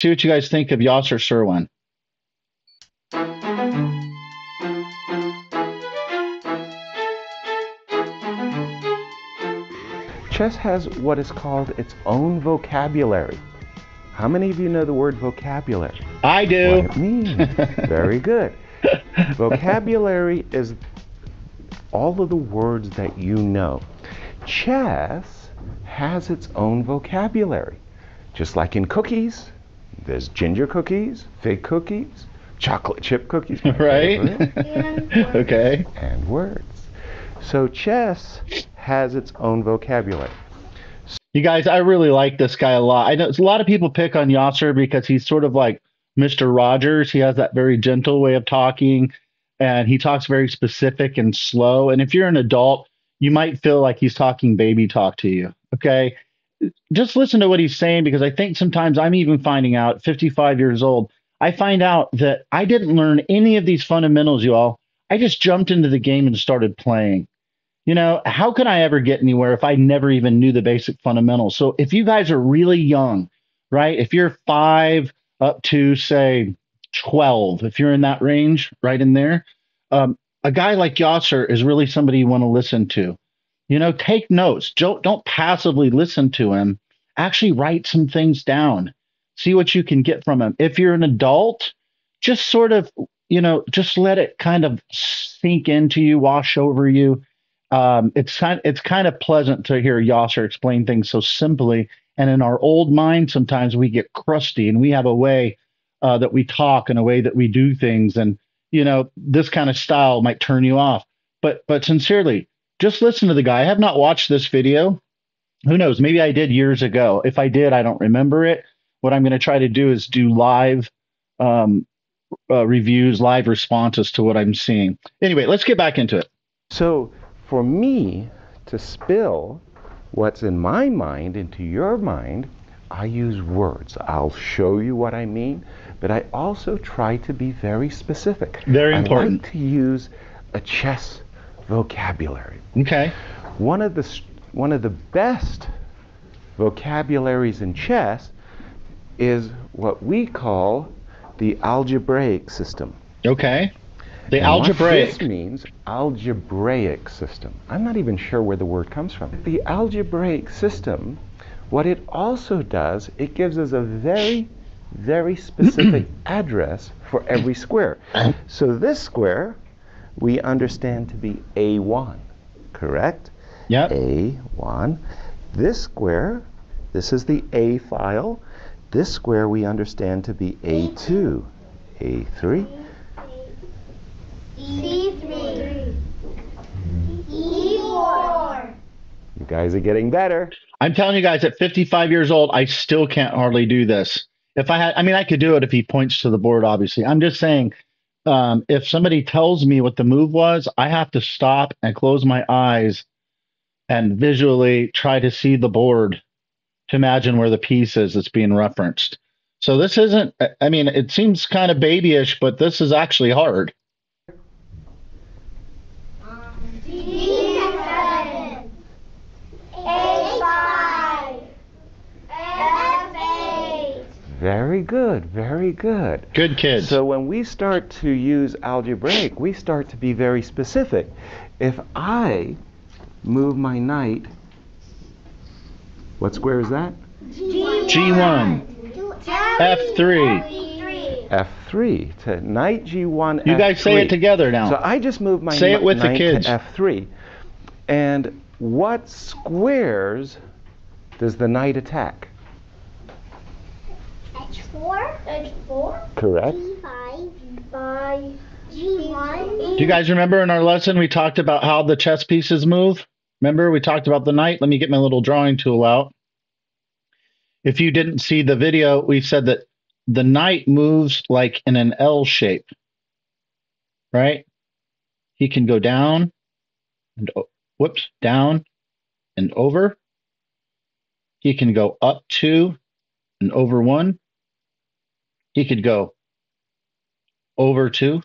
See what you guys think of Yasser Seirawan. Chess has what is called its own vocabulary. How many of you know the word vocabulary? I do. What it means. Very good. vocabulary is all of the words that you know. Chess has its own vocabulary. Just like in cookies, there's ginger cookies, fig cookies, chocolate chip cookies. Right? okay. And words. So chess has its own vocabulary. You guys, I really like this guy a lot. I know a lot of people pick on Yasser because he's sort of like Mr. Rogers. He has that very gentle way of talking and he talks very specific and slow. And if you're an adult, you might feel like he's talking baby talk to you. Okay just listen to what he's saying because I think sometimes I'm even finding out 55 years old. I find out that I didn't learn any of these fundamentals, you all. I just jumped into the game and started playing. You know, how could I ever get anywhere if I never even knew the basic fundamentals? So if you guys are really young, right? If you're five up to say 12, if you're in that range, right in there, um, a guy like Yasser is really somebody you want to listen to. You know, take notes. Don't don't passively listen to him. Actually write some things down. See what you can get from him. If you're an adult, just sort of, you know, just let it kind of sink into you, wash over you. Um, it's kind it's kind of pleasant to hear Yasser explain things so simply. And in our old mind, sometimes we get crusty and we have a way uh, that we talk and a way that we do things. And, you know, this kind of style might turn you off. But but sincerely, just listen to the guy. I have not watched this video. Who knows? Maybe I did years ago. If I did, I don't remember it. What I'm going to try to do is do live um, uh, reviews, live responses to what I'm seeing. Anyway, let's get back into it. So, for me to spill what's in my mind into your mind, I use words. I'll show you what I mean, but I also try to be very specific. Very important. I like to use a chess vocabulary. Okay. One of the one of the best vocabularies in chess is what we call the algebraic system. Okay. The and algebraic. What this means algebraic system. I'm not even sure where the word comes from. The algebraic system, what it also does, it gives us a very, very specific address for every square. So this square we understand to be A1, correct? Yeah. A1. This square, this is the A file. This square we understand to be A2, A3. C3. E4. You guys are getting better. I'm telling you guys, at 55 years old, I still can't hardly do this. If I had, I mean, I could do it if he points to the board, obviously. I'm just saying, um, if somebody tells me what the move was, I have to stop and close my eyes and visually try to see the board to imagine where the piece is that's being referenced. So this isn't, I mean, it seems kind of babyish, but this is actually hard. D7. A5. F8. Very good, very good. Good kids. So when we start to use algebraic, we start to be very specific. If I move my knight, what square is that? G1. G1. F3. F3 to knight G1. You guys say it F3. together now. So I just moved my Say it with the knight kids. to F3. And what squares does the knight attack? H4. H4. Correct. G5. G5. G1. Do you guys remember in our lesson we talked about how the chess pieces move? Remember we talked about the knight? Let me get my little drawing tool out. If you didn't see the video, we said that the knight moves like in an L shape. Right? He can go down and whoops, down and over. He can go up two and over one. He could go over two,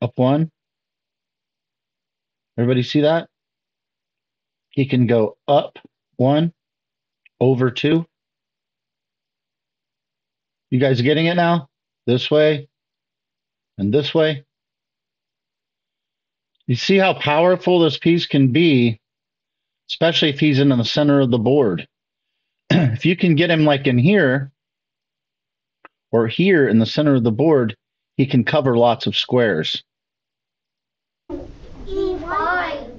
up one. Everybody see that? He can go up one, over two. You guys getting it now? This way and this way. You see how powerful this piece can be, especially if he's in the center of the board. if you can get him like in here or here in the center of the board, he can cover lots of squares. D5.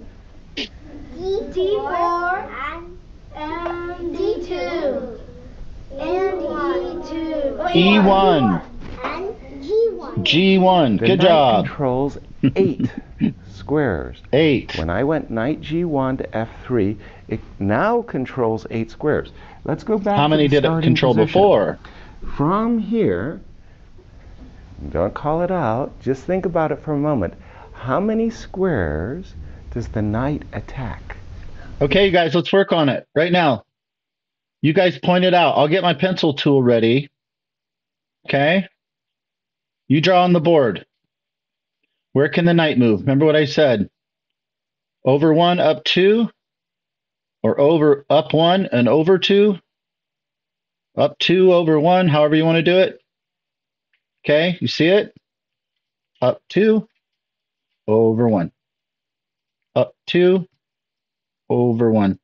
D4 and, and D2 and E2 E1, and G1. G1. The Good knight job. controls eight squares. Eight. When I went knight g1 to f3, it now controls eight squares. Let's go back How many did it control position. before? From here, don't call it out, just think about it for a moment. How many squares does the knight attack? Okay, you guys, let's work on it right now. You guys point it out. I'll get my pencil tool ready. Okay. You draw on the board. Where can the knight move? Remember what I said. Over one, up two, or over up one and over two. Up two, over one, however you want to do it. Okay, you see it? Up two, over one. Up two, over one.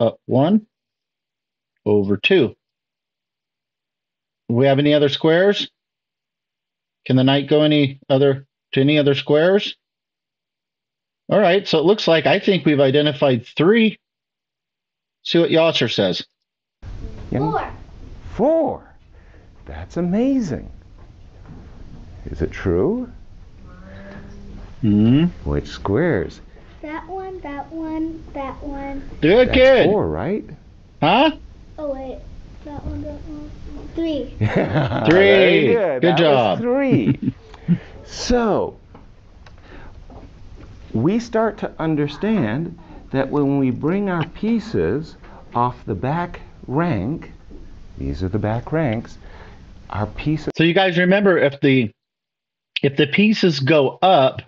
Up one, over two. Do we have any other squares? Can the knight go any other to any other squares? All right, so it looks like I think we've identified three. See what Yasser says. Young- Four. Four. That's amazing. Is it true? hmm Which squares? That one, that one, that one. Good That's kid. four, right? Huh? Oh, wait. That one, that one. Three. Very good. Good That was job. three. so we start to understand that when we bring our pieces off the back rank, these are the back ranks, our pieces So you guys remember if the if the pieces go up,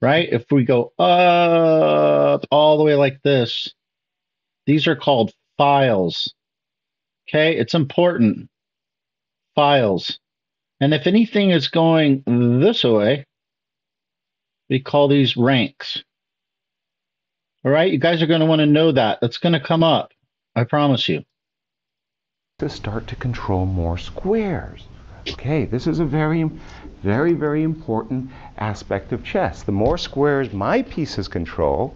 right? If we go up all the way like this, these are called files. Okay, it's important. Files. And if anything is going this way, we call these ranks. All right, you guys are going to want to know that. That's going to come up. I promise you. To start to control more squares. Okay, this is a very, very, very important aspect of chess. The more squares my pieces control,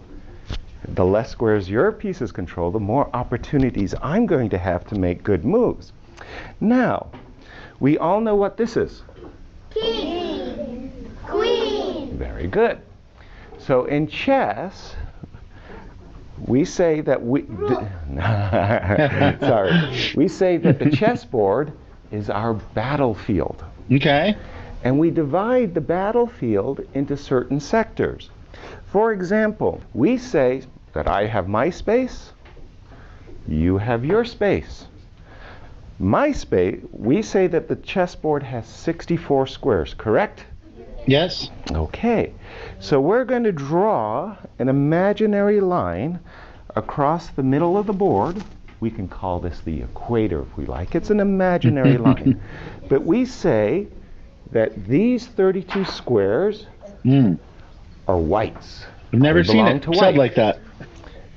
the less squares your pieces control, the more opportunities I'm going to have to make good moves. Now, we all know what this is. King. Queen. Very good. So in chess, we say that we. sorry. We say that the chessboard is our battlefield. Okay. And we divide the battlefield into certain sectors. For example, we say that I have my space, you have your space. My space, we say that the chessboard has 64 squares, correct? Yes. Okay, so we're going to draw an imaginary line across the middle of the board. We can call this the equator if we like. It's an imaginary line. But we say that these 32 squares Mm. are whites. I've never seen it said like that.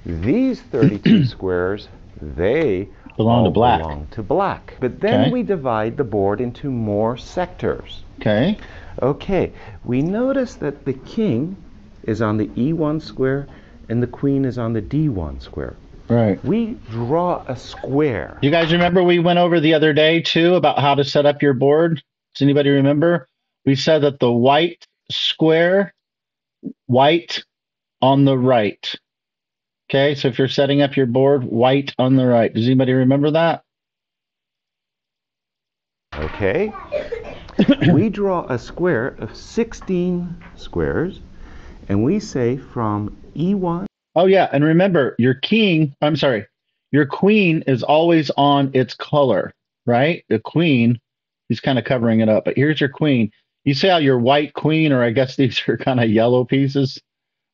These 32 squares, they Belong to black. belong to black. But then Okay. we divide the board into more sectors. Okay. Okay, we notice that the king is on the E1 square and the queen is on the D1 square. Right. We draw a square. You guys remember we went over the other day too about how to set up your board? Does anybody remember? We said that the white square, white on the right. Okay, so if you're setting up your board, white on the right. Does anybody remember that? Okay? we draw a square of 16 squares and we say from E1 Oh yeah, and remember your king, I'm sorry, your queen is always on its color, right? The queen, he's kind of covering it up, but here's your queen. You see how your white queen, or I guess these are kind of yellow pieces,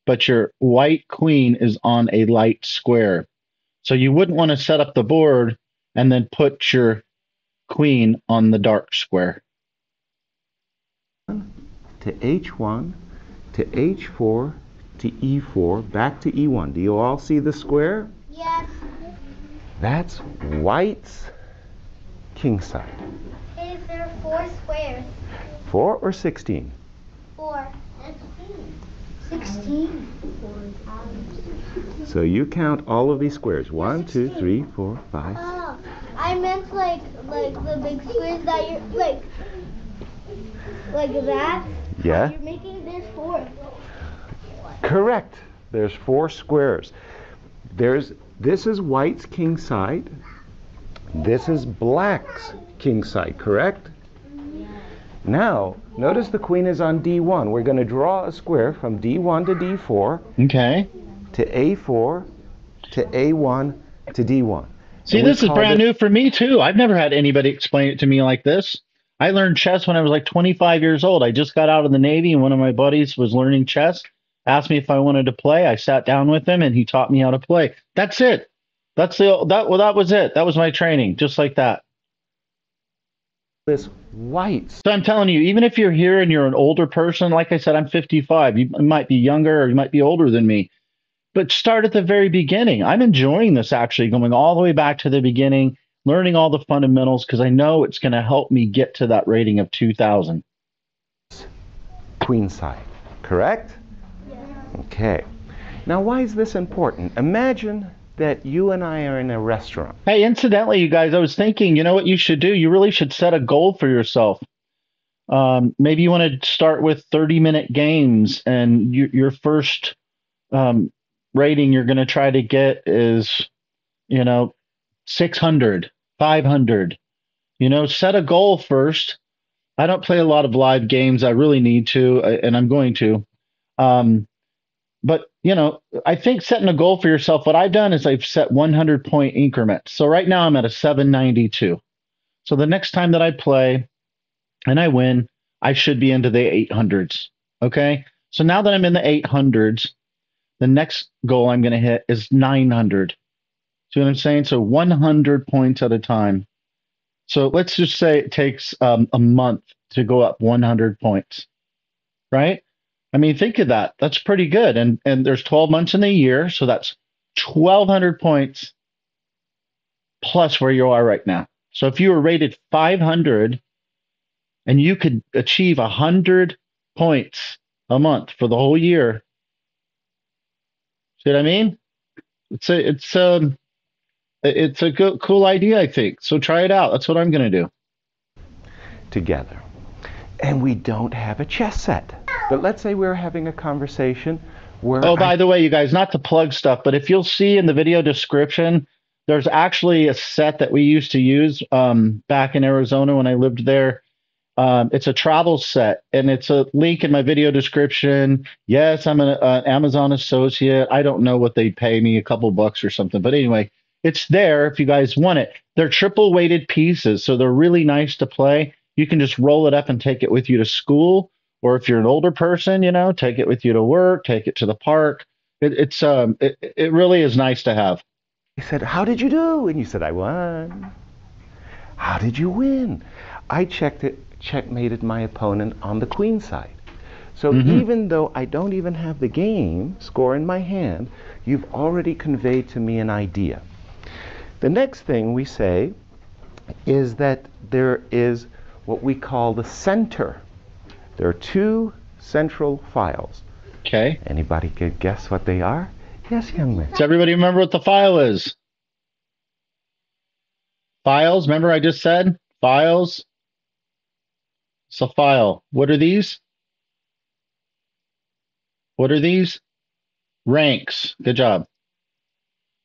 but your white queen is on a light square. So you wouldn't want to set up the board and then put your queen on the dark square. To h1, to h4, to e4, back to e1. Do you all see the square? Yes. That's white's king side. Is there four squares? 4 or 16? Four. Sixteen. So you count all of these squares. One, two, three, four, five. Oh, I meant like like the big squares that you're like like that. Yeah? You're making this four. Correct. There's four squares. There's this is white's king side. This is black's king side, correct? Now, notice the queen is on D1. We're going to draw a square from D1 to D4 Okay. to A4 to A1 to D1. See, this is brand it- new for me too. I've never had anybody explain it to me like this. I learned chess when I was like 25 years old. I just got out of the Navy, and one of my buddies was learning chess. Asked me if I wanted to play. I sat down with him, and he taught me how to play. That's it. That's the that. Well, that was it. That was my training, just like that. This white's So I'm telling you, even if you're here and you're an older person, like I said, I'm 55. You might be younger or you might be older than me, but start at the very beginning. I'm enjoying this actually, going all the way back to the beginning, learning all the fundamentals because I know it's going to help me get to that rating of 2000. queen side, correct? Okay. Now, why is this important? Imagine that you and I are in a restaurant. Hey, incidentally, you guys, I was thinking, you know what you should do? You really should set a goal for yourself. Um, maybe you want to start with 30 minute games, and you, your first um, rating you're going to try to get is, you know, 600, 500. You know, set a goal first. I don't play a lot of live games. I really need to, uh, and I'm going to. Um, but you know, I think setting a goal for yourself. What I've done is I've set 100 point increments. So right now I'm at a 792. So the next time that I play and I win, I should be into the 800s. Okay. So now that I'm in the 800s, the next goal I'm going to hit is 900. See what I'm saying? So 100 points at a time. So let's just say it takes um, a month to go up 100 points, right? I mean, think of that. That's pretty good. And and there's 12 months in a year, so that's 1,200 points plus where you are right now. So if you were rated 500 and you could achieve 100 points a month for the whole year, see what I mean? It's a it's um it's a good, cool idea, I think. So try it out. That's what I'm going to do. together. And we don't have a chess set. But let's say we're having a conversation where Oh, I- by the way, you guys, not to plug stuff, but if you'll see in the video description, there's actually a set that we used to use um, back in Arizona when I lived there. Um, it's a travel set, and it's a link in my video description. Yes, I'm an uh, Amazon associate. I don't know what they pay me, a couple bucks or something. But anyway, it's there if you guys want it. They're triple weighted pieces, so they're really nice to play. You can just roll it up and take it with you to school, or if you're an older person, you know, take it with you to work, take it to the park. It, it's um, it, it really is nice to have. He said, How did you do? And you said, I won. How did you win? I checked it, checkmated my opponent on the queen side. So Mhm. even though I don't even have the game score in my hand, you've already conveyed to me an idea. The next thing we say is that there is what we call the center. There are two central files. Okay. Anybody could guess what they are? Yes, young man. Does everybody remember what the file is? Files. Remember I just said files. It's a file. What are these? What are these? Ranks. Good job.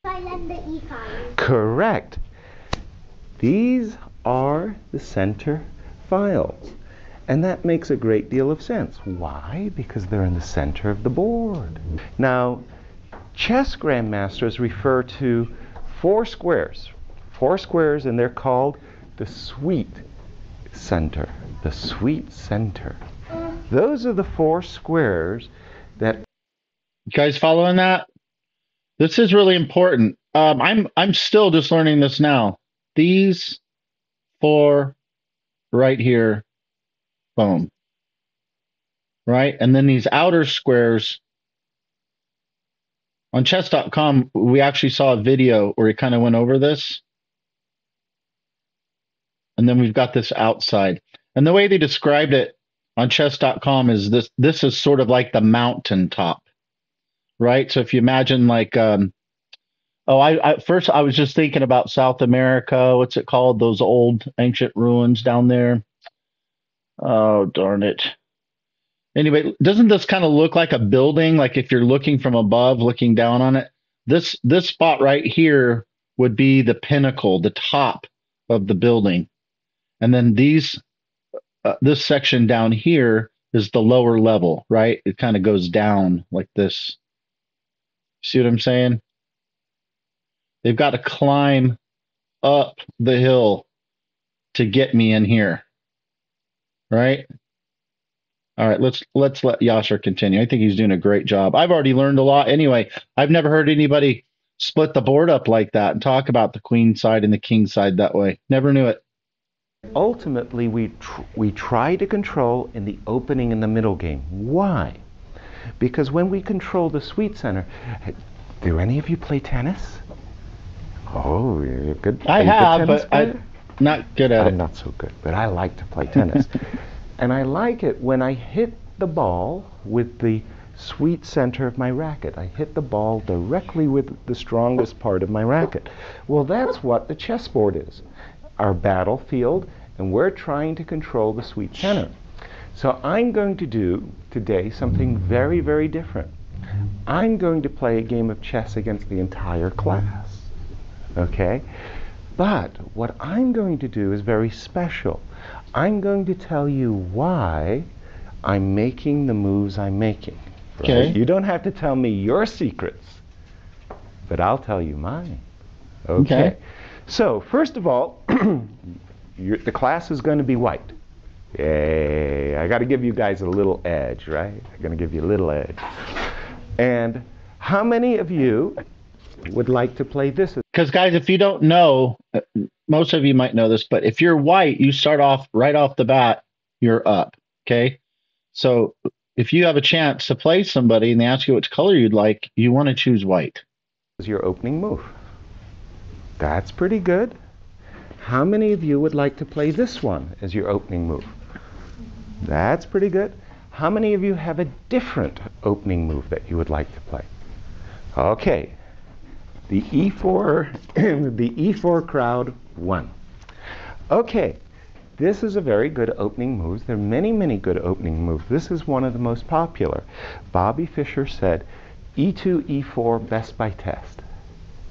Silent the E file. Correct. These are the center files. And that makes a great deal of sense. Why? Because they're in the center of the board. Now, chess grandmasters refer to four squares. Four squares, and they're called the sweet center. The sweet center. Those are the four squares that You guys following that? This is really important. Um, I'm I'm still just learning this now. These four, right here, boom. Right? And then these outer squares on chess.com, we actually saw a video where he kind of went over this. And then we've got this outside. And the way they described it on chess.com is this this is sort of like the mountaintop. Right? So if you imagine like um oh I, I first I was just thinking about South America, what's it called? Those old ancient ruins down there. Oh darn it. Anyway, doesn't this kind of look like a building? Like if you're looking from above, looking down on it, this this spot right here would be the pinnacle, the top of the building, and then these uh, this section down here is the lower level, right? It kind of goes down like this. See what I'm saying? They've got to climb up the hill to get me in here, right? All right, let's let's let Yasser continue. I think he's doing a great job. I've already learned a lot. Anyway, I've never heard anybody split the board up like that and talk about the queen side and the king side that way. Never knew it. Ultimately, we tr- we try to control in the opening and the middle game. Why? Because when we control the sweet center, do any of you play tennis? Oh, you're good. I are you good have, but I, player? not good at I'm it. not so good, but I like to play tennis. and I like it when I hit the ball with the sweet center of my racket. I hit the ball directly with the strongest part of my racket. Well, that's what the chessboard is our battlefield, and we're trying to control the sweet center. So I'm going to do today something very, very different. I'm going to play a game of chess against the entire class. Okay? But what I'm going to do is very special. I'm going to tell you why I'm making the moves I'm making. right? Okay. You don't have to tell me your secrets, but I'll tell you mine. Okay. Okay. So, first of all, the class is going to be white. Yay. I got to give you guys a little edge, right? I'm going to give you a little edge. And how many of you would like to play this? Because guys, if you don't know, uh, most of you might know this, but if you're white, you start off right off the bat, you're up. Okay. So if you have a chance to play somebody and they ask you which color you'd like, you want to choose white. as your opening move. That's pretty good. How many of you would like to play this one as your opening move? That's pretty good. How many of you have a different opening move that you would like to play? Okay. The E4 the E4 crowd won. Okay. This is a very good opening move. There are many, many good opening moves. This is one of the most popular. Bobby Fischer said, E E2, E4, best by test.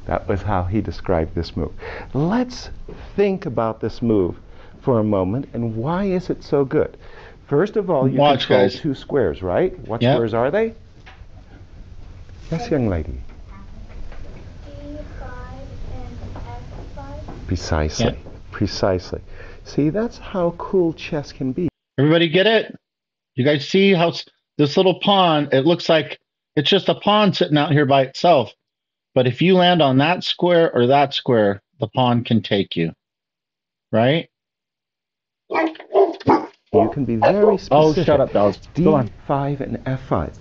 That was how he described this move. Let's think about this move for a moment and why is it so good? First of all, you Watch, control guys. two squares, right? What Yep. squares are they? Yes, young lady. E5 and F5. Precisely. Yep. Precisely. See, that's how cool chess can be. Everybody get it? You guys see how this little pawn, it looks like it's just a pawn sitting out here by itself. But if you land on that square or that square, the pawn can take you. Right? You can be very specific. Oh, shut up, on. D5 and F5.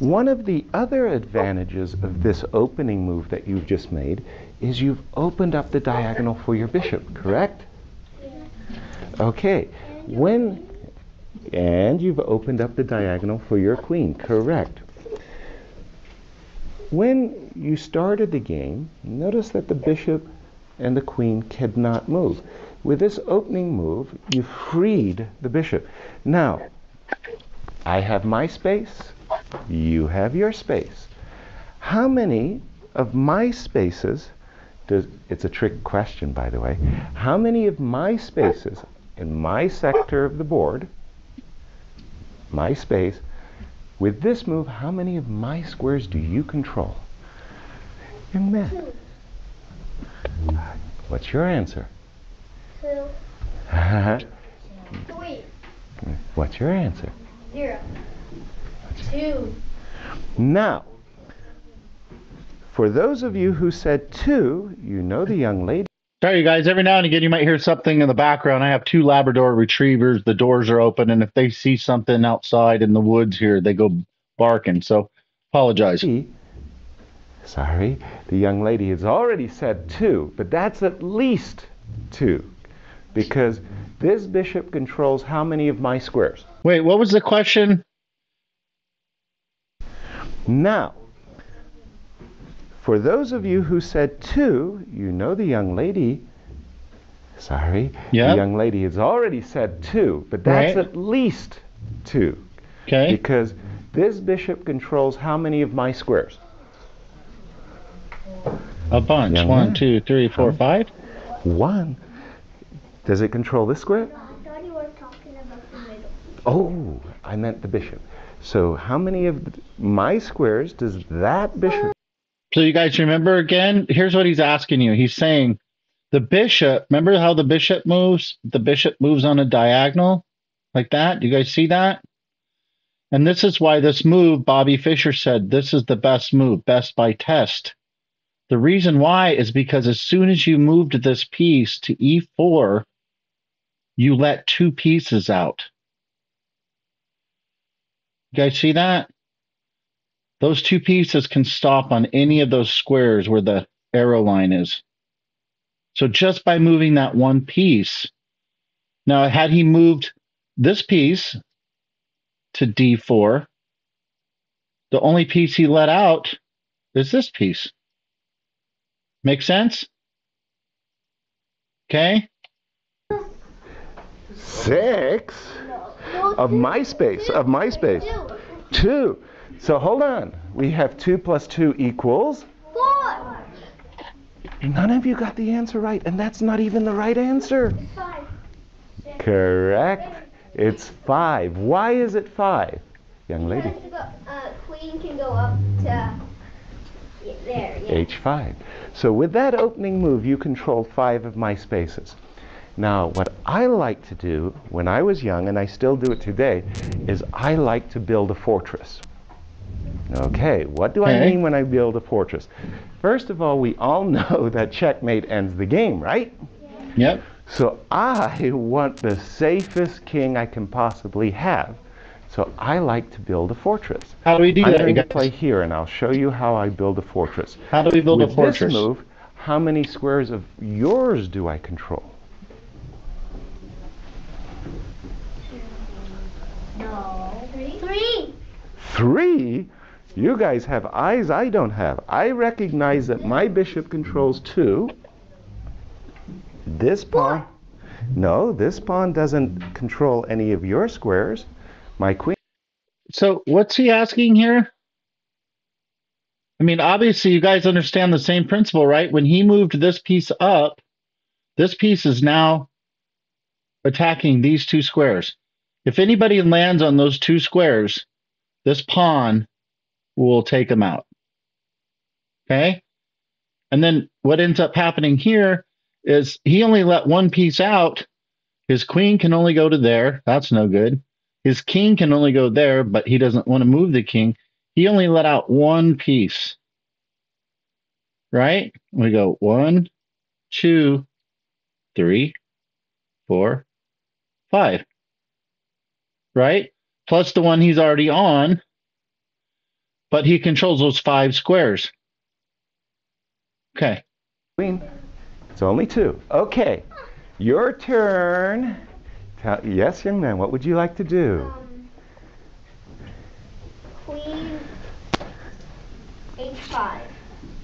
One of the other advantages of this opening move that you've just made is you've opened up the diagonal for your bishop, correct? Okay. When and you've opened up the diagonal for your queen, correct? When you started the game, notice that the bishop and the queen could not move. With this opening move, you freed the bishop. Now, I have my space, you have your space. How many of my spaces does it's a trick question by the way. How many of my spaces in my sector of the board, my space, with this move, how many of my squares do you control? Young man, what's your answer? Two. Three. what's your answer? Zero. Two. Now, for those of you who said two, you know the young lady Sorry, you guys. Every now and again, you might hear something in the background. I have two Labrador retrievers. The doors are open, and if they see something outside in the woods here, they go barking. So, apologize. Sorry, the young lady has already said two, but that's at least two, because this bishop controls how many of my squares? Wait, what was the question? Now, for those of you who said two, you know the young lady. Sorry, Yeah. the young lady has already said two, but that's Right. at least two, Okay. because this bishop controls how many of my squares? A bunch. Young One, man. two, three, four, five. One. Does it control this square? I thought you were talking about the middle. Oh, I meant the bishop. So how many of my squares does that bishop? So, you guys remember again? Here's what he's asking you. He's saying the bishop, remember how the bishop moves? The bishop moves on a diagonal like that. You guys see that? And this is why this move, Bobby Fischer said, this is the best move, best by test. The reason why is because as soon as you moved this piece to e4, you let two pieces out. You guys see that? Those two pieces can stop on any of those squares where the arrow line is. So just by moving that one piece, now had he moved this piece to D4, the only piece he let out is this piece. Make sense? Okay? Six No, of two, my space, of my space. two, Two. So hold on. We have two plus two equals. four, None of you got the answer right, and that's not even the right answer. five. Correct. It's five. Why is it five? Young lady. Uh, queen can go up to there. Yeah. H5. So with that opening move, you control five of my spaces. Now, what I like to do when I was young, and I still do it today, is I like to build a fortress. Okay, what do I mean when I build a fortress? First of all, we all know that checkmate ends the game, right? Yep. So I want the safest king I can possibly have. So I like to build a fortress. How do we do that? I'm going to play here, and I'll show you how I build a fortress. How do we build With a fortress? this move, how many squares of yours do I control? No. Three. Three. You guys have eyes I don't have. I recognize that my bishop controls two. This pawn. No, this pawn doesn't control any of your squares. My queen. So what's he asking here? I mean, obviously you guys understand the same principle, right? When he moved this piece up, this piece is now attacking these two squares. If anybody lands on those two squares, this pawn will take them out. Okay? And then what ends up happening here is he only let one piece out. His queen can only go to there. That's no good. His king can only go there, but he doesn't want to move the king. He only let out one piece. Right? We go one, two, three, four, five. Right? Plus the one he's already on, but he controls those five squares. Okay. Queen. It's only two. Okay. Your turn. Tell, yes, young man, what would you like to do? Um, queen. H5.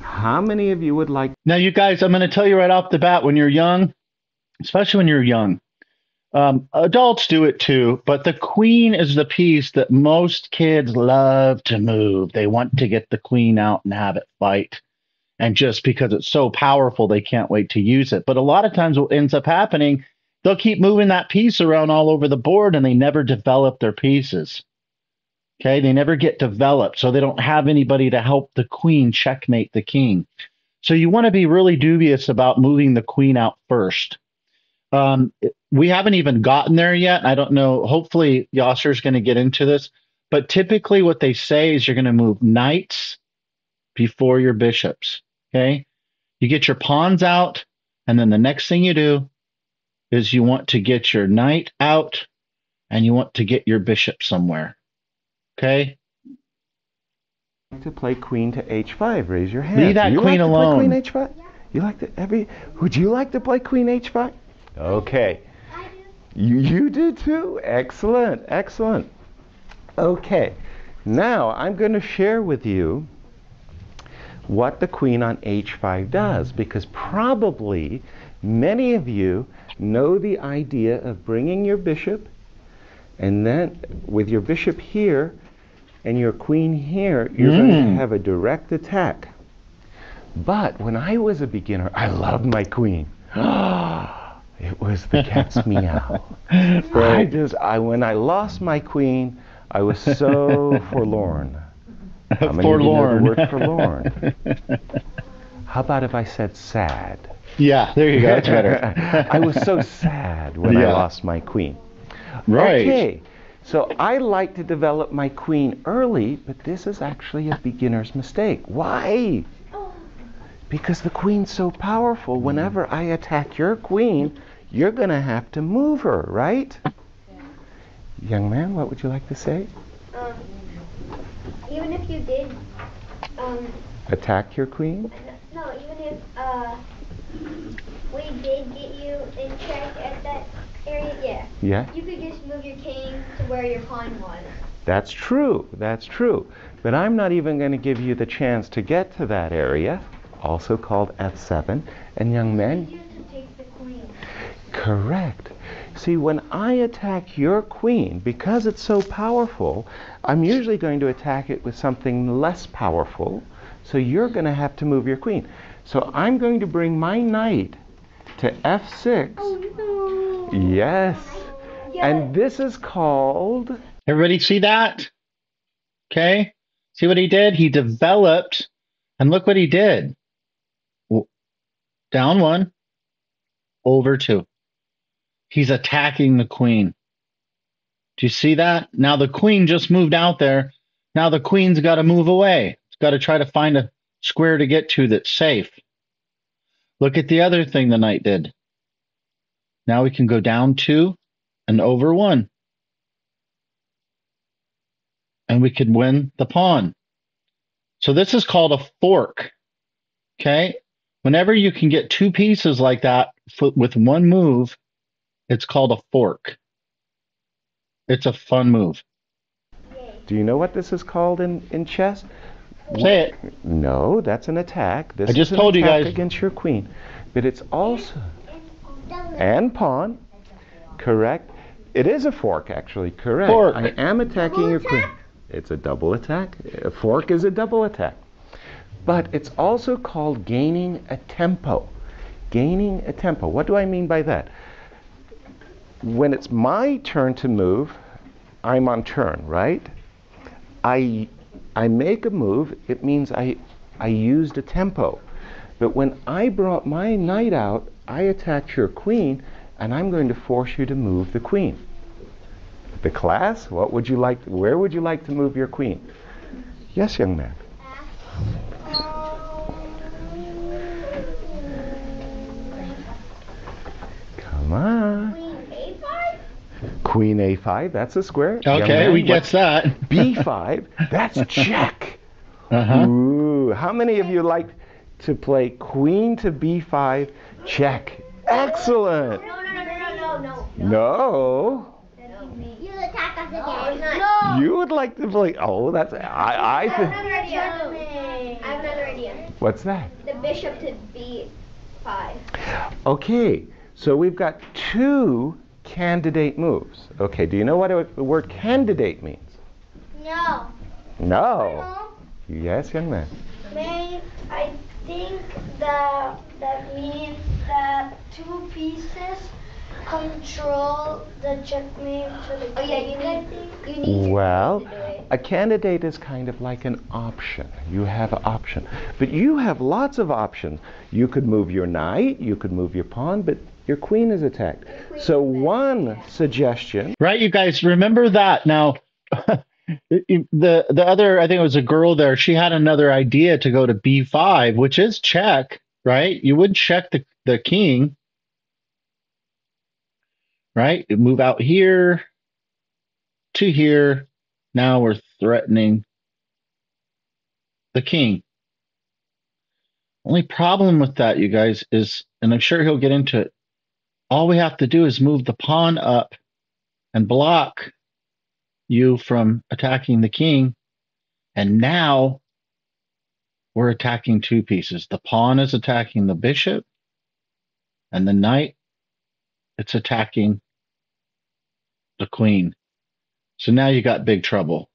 How many of you would like Now, you guys, I'm going to tell you right off the bat when you're young, especially when you're young, um, adults do it too, but the queen is the piece that most kids love to move. They want to get the queen out and have it fight. And just because it's so powerful, they can't wait to use it. But a lot of times, what ends up happening, they'll keep moving that piece around all over the board and they never develop their pieces. Okay, they never get developed, so they don't have anybody to help the queen checkmate the king. So you want to be really dubious about moving the queen out first. Um, we haven't even gotten there yet. I don't know. Hopefully, Yasser's going to get into this. But typically, what they say is you're going to move knights before your bishops. Okay, you get your pawns out, And then the next thing you do is you want to get your knight out and you want to get your bishop somewhere. Okay? to play queen to h5. Raise your hand. Leave that you queen like alone. Queen h5? You like to every? Would you like to play queen h5? Okay. I do. You you do too. Excellent. Excellent. Okay. Now I'm going to share with you what the queen on h5 does because probably many of you know the idea of bringing your bishop and then with your bishop here and your queen here, you're going to Mm. have a direct attack. But when I was a beginner, I loved my queen. it was the cat's meow. I Right. just, I when I lost my queen, I was so forlorn. How many of you know the Forlorn. word forlorn? How about if I said sad? yeah, there you go. That's better. I was so sad when I lost my queen. right. Okay, so I like to develop my queen early, but this is actually a beginner's mistake. Why? Oh, Because the queen's so powerful. Whenever I attack your queen, you're going to have to move her, right? Young man, what would you like to say? um, even if you did, um, Attack your queen? no, even if uh, we did get you in check at that area, yeah, Yeah, you could just move your king to where your pawn was. that's true. That's true. But I'm not even going to give you the chance to get to that area, also called F7. And young men, You to take the queen. Correct. See, when I attack your queen, because it's so powerful, I'm usually going to attack it with something less powerful. So you're going to have to move your queen. So I'm going to bring my knight to f6. no. Yes. Yeah. And this is called. Everybody see that? Okay. See what he did? He developed, and look what he did. Down one, over two. He's attacking the queen. Do you see that? Now the queen just moved out there. Now the queen's got to move away. It's got to try to find a square to get to that's safe. Look at the other thing the knight did. Now we can go down two and over one and we could win the pawn. So this is called a fork. Okay. Whenever you can get two pieces like that with one move, it's called a fork. It's a fun move. Do you know what this is called in, in chess? Say it. No, that's an attack. This I just is an told you guys. against your queen. But it's also. and pawn. Correct. It is a fork, actually. Correct. Fork. I am attacking your queen. It's a double attack. A fork is a double attack. But it's also called gaining a tempo. Gaining a tempo. What do I mean by that? When it's my turn to move, I'm on turn, right? I I make a move, it means I I used a tempo. But when I brought my knight out, I attacked your queen, and I'm going to force you to move the queen. The class, what would you like? Where would you like to move your queen? Yes, young man. Come on. Queen A5? That's a square. Okay, we get that. b5, that's check. Uh-huh. Ooh, how many of you like to play queen to b5 check? Excellent. No, no, no, no, no, no, no. No. You attack us again. No. You would like to play Oh, that's I I I have think another idea. I have another idea. What's that? The bishop to B5. Okay. So we've got two candidate moves. Okay, do you know what the word candidate means? No. No. Yes, young man. May I think that that means that two pieces control the checkmate to the Oh yeah, you need you need Well, to do it. a candidate is kind of like an option. You have an option. But you have lots of options. You could move your knight, you could move your pawn, but your queen is attacked. So one suggestion, Right, you guys remember that. Now, the the other, I think it was a girl there. She had another idea to go to B5, which is check. right? You would check the, the king, right? Move out here to here. Now we're threatening the king. Only problem with that, you guys, is, and I'm sure he'll get into it. All we have to do is move the pawn up and block you from attacking the king. And now we're attacking two pieces. The pawn is attacking the bishop, and the knight, it's attacking the queen. So now you got big trouble.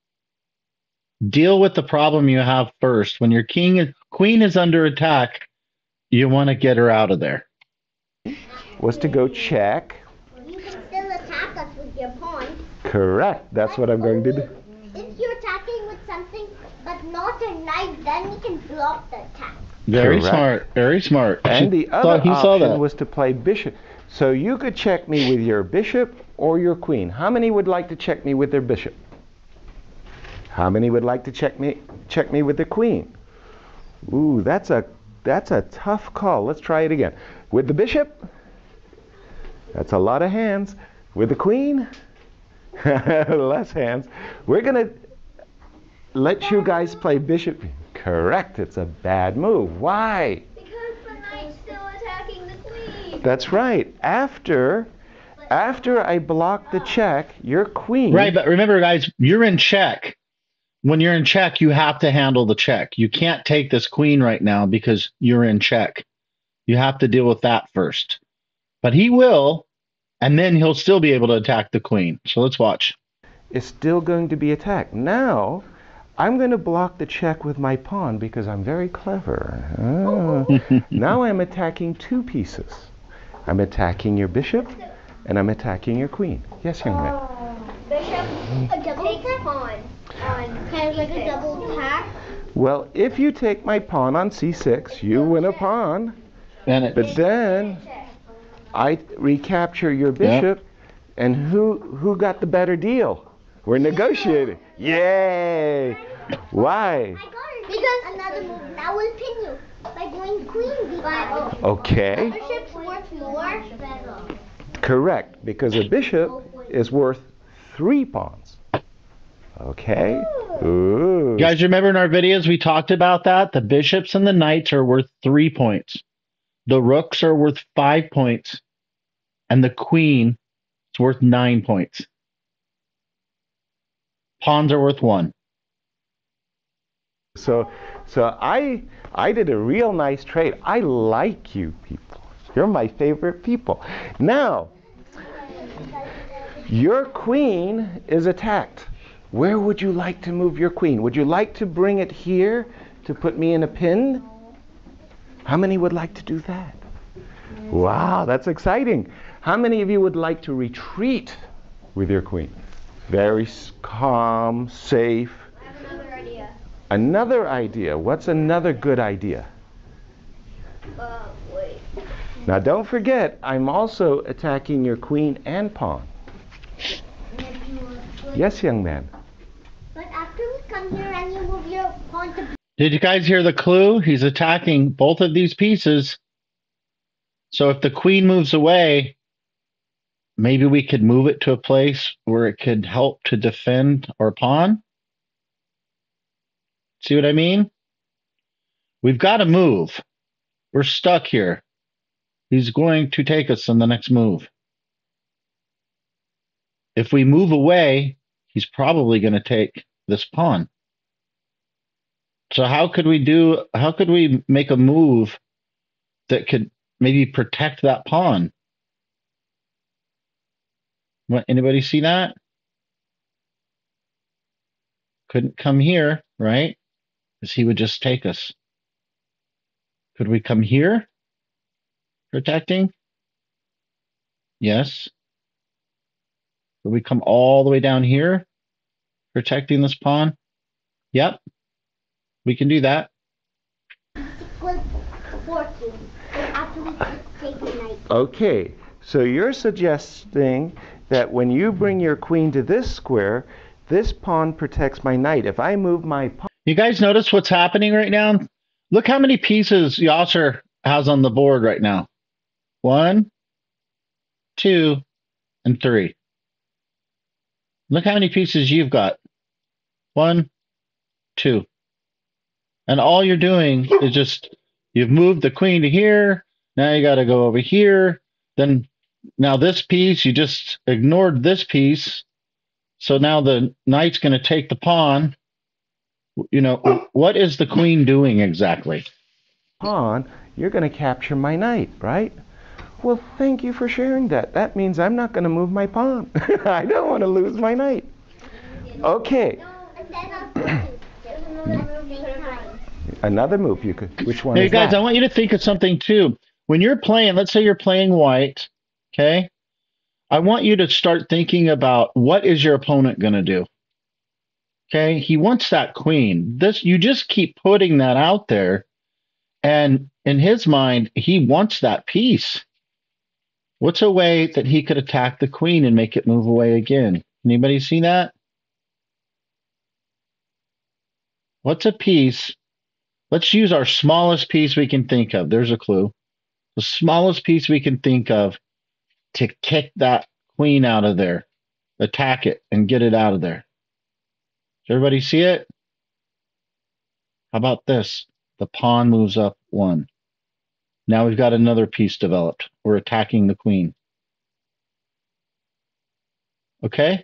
Deal with the problem you have first. When your king queen is under attack, you want to get her out of there. Was to go check. You can still attack us with your pawn. Correct. That's what I'm going to do. If you're attacking with something but not a knife, then you can block the attack. Very Correct. smart. Very smart. And the other thought he saw option that. was to play bishop. So you could check me with your bishop or your queen. How many would like to check me with their bishop? How many would like to check me check me with the queen? Ooh, that's a that's a tough call. Let's try it again. With the bishop? That's a lot of hands. With the queen? Less hands. We're going to let you guys play bishop. Correct. It's a bad move. Why? Because the knight's still attacking the queen. That's right. After after I block the check, your queen Right, but remember, guys, you're in check. When you're in check, you have to handle the check. You can't take this queen right now because you're in check. You have to deal with that first. But he will, and then he'll still be able to attack the queen. So let's watch. is still going to be attacked. Now, I'm going to block the check with my pawn because I'm very clever. Ah. now I'm attacking two pieces. I'm attacking your bishop and I'm attacking your queen. Yes, young man. Bishop, a double pawn on kind of like a double attack. Well, if you take my pawn on c6, you win a pawn. And it, But then I recapture your bishop, and who who got the better deal? We're negotiating. Yay! Why? Because another move now will pin you by going queen b5. Okay, Bishop's worth more. correct, because a bishop is worth three pawns. Okay. Ooh. you guys remember in our videos we talked about that? The bishops and the knights are worth three points. The rooks are worth five points. And the queen is worth nine points. Pawns are worth one. So, so I I did a real nice trade. I like you people. You're my favorite people. Now, your queen is attacked. Where would you like to move your queen? Would you like to bring it here to put me in a pin? How many would like to do that? Wow, that's exciting. How many of you would like to retreat with your queen? Very calm, safe. I have another idea. Another idea. What's another good idea? Uh, wait. Now, don't forget, I'm also attacking your queen and pawn. Yes, young man. But after we come here and you move your pawn to Did you guys hear the clue? He's attacking both of these pieces. So if the queen moves away, maybe we could move it to a place where it could help to defend our pawn. See what I mean? We've got to move. We're stuck here. He's going to take us in the next move. If we move away, he's probably going to take this pawn. So how could we do how could we make a move that could maybe protect that pawn? What anybody see that? Couldn't come here, right? Because he would just take us. Could we come here? Protecting? Yes. Could we come all the way down here? Protecting this pawn? Yep. We can do that. equals 14. So after we take the knight. Okay, so you're suggesting that when you bring your queen to this square, this pawn protects my knight. If I move my pawn, You guys notice what's happening right now? Look how many pieces Yasser has on the board right now? One, two, and three. Look how many pieces you've got. One, two. And all you're doing is just you've moved the queen to here. Now you got to go over here. Then now this piece, you just ignored this piece. So now the knight's going to take the pawn. You know, what is the queen doing exactly? Pawn, you're going to capture my knight, right? Well, thank you for sharing that. That means I'm not going to move my pawn. I don't want to lose my knight. Okay. Another move you could. Which one? Hey guys, that? I want you to think of something too. When you're playing, let's say you're playing white, okay? I want you to start thinking about what is your opponent going to do. Okay? He wants that queen. This you just keep putting that out there and in his mind, he wants that piece. What's a way that he could attack the queen and make it move away again? Anybody see that? What's a piece? Let's use our smallest piece we can think of. There's a clue. The smallest piece we can think of to kick that queen out of there, attack it, and get it out of there. Does everybody see it? How about this? The pawn moves up one. Now we've got another piece developed. We're attacking the queen. Okay?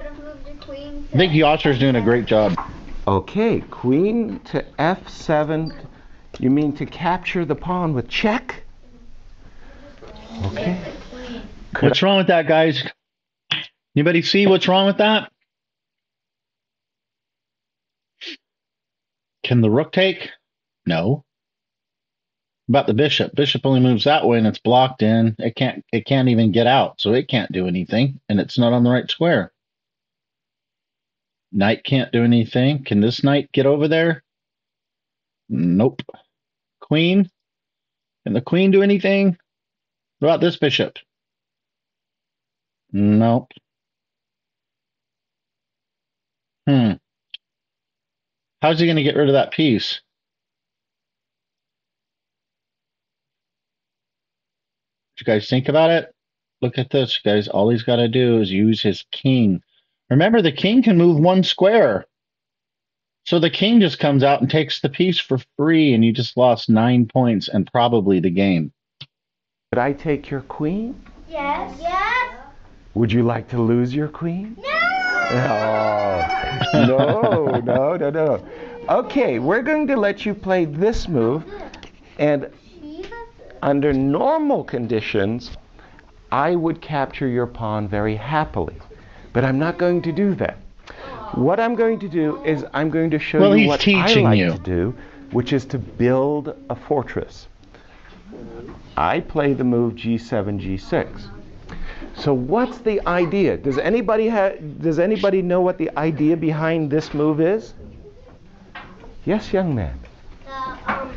I think Yasser's doing a great job. Okay, queen to f7. You mean to capture the pawn with check? Okay. What's wrong with that, guys? Anybody see what's wrong with that? Can the rook take? No. About the bishop. Bishop only moves that way and it's blocked in. It can't it can't even get out, so it can't do anything, and it's not on the right square. Knight can't do anything. Can this knight get over there? Nope. Queen? Can the queen do anything? What about this bishop? Nope. Hmm. How's he going to get rid of that piece? Did you guys think about it? Look at this, guys. All he's got to do is use his king. Remember, the king can move one square. So the king just comes out and takes the piece for free, and you just lost nine points and probably the game. Could I take your queen? Yes. Yes. Would you like to lose your queen? No. Oh, no, no, no, no. Okay, we're going to let you play this move, and under normal conditions, I would capture your pawn very happily. But I'm not going to do that. What I'm going to do is I'm going to show Well, you he's what I teaching like you. to do, which is to build a fortress. I play the move g7, g6. So what's the idea? Does anybody ha- does anybody know what the idea behind this move is? Yes, young man. The um,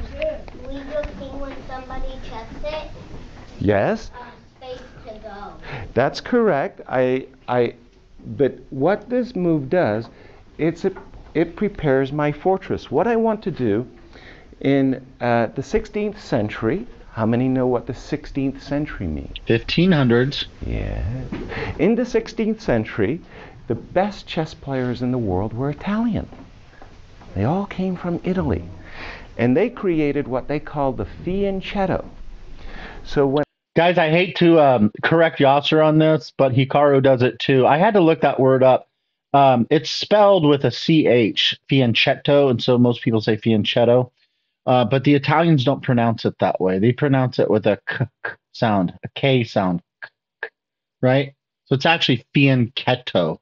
we do king when somebody checks it. Yes, space to go. that's correct. I I but what this move does, it's a, it prepares my fortress. What I want to do in uh, the 16th century, how many know what the 16th century means? 1500s. Yeah. In the 16th century, the best chess players in the world were Italian. They all came from Italy. And they created what they called the fianchetto. So when Guys, I hate to um, correct Yasser on this, but Hikaru does it too. I had to look that word up. Um, it's spelled with a CH, fianchetto, and so most people say fianchetto. Uh, but the Italians don't pronounce it that way. They pronounce it with a k, k sound, a K sound, k, right? So it's actually fianchetto.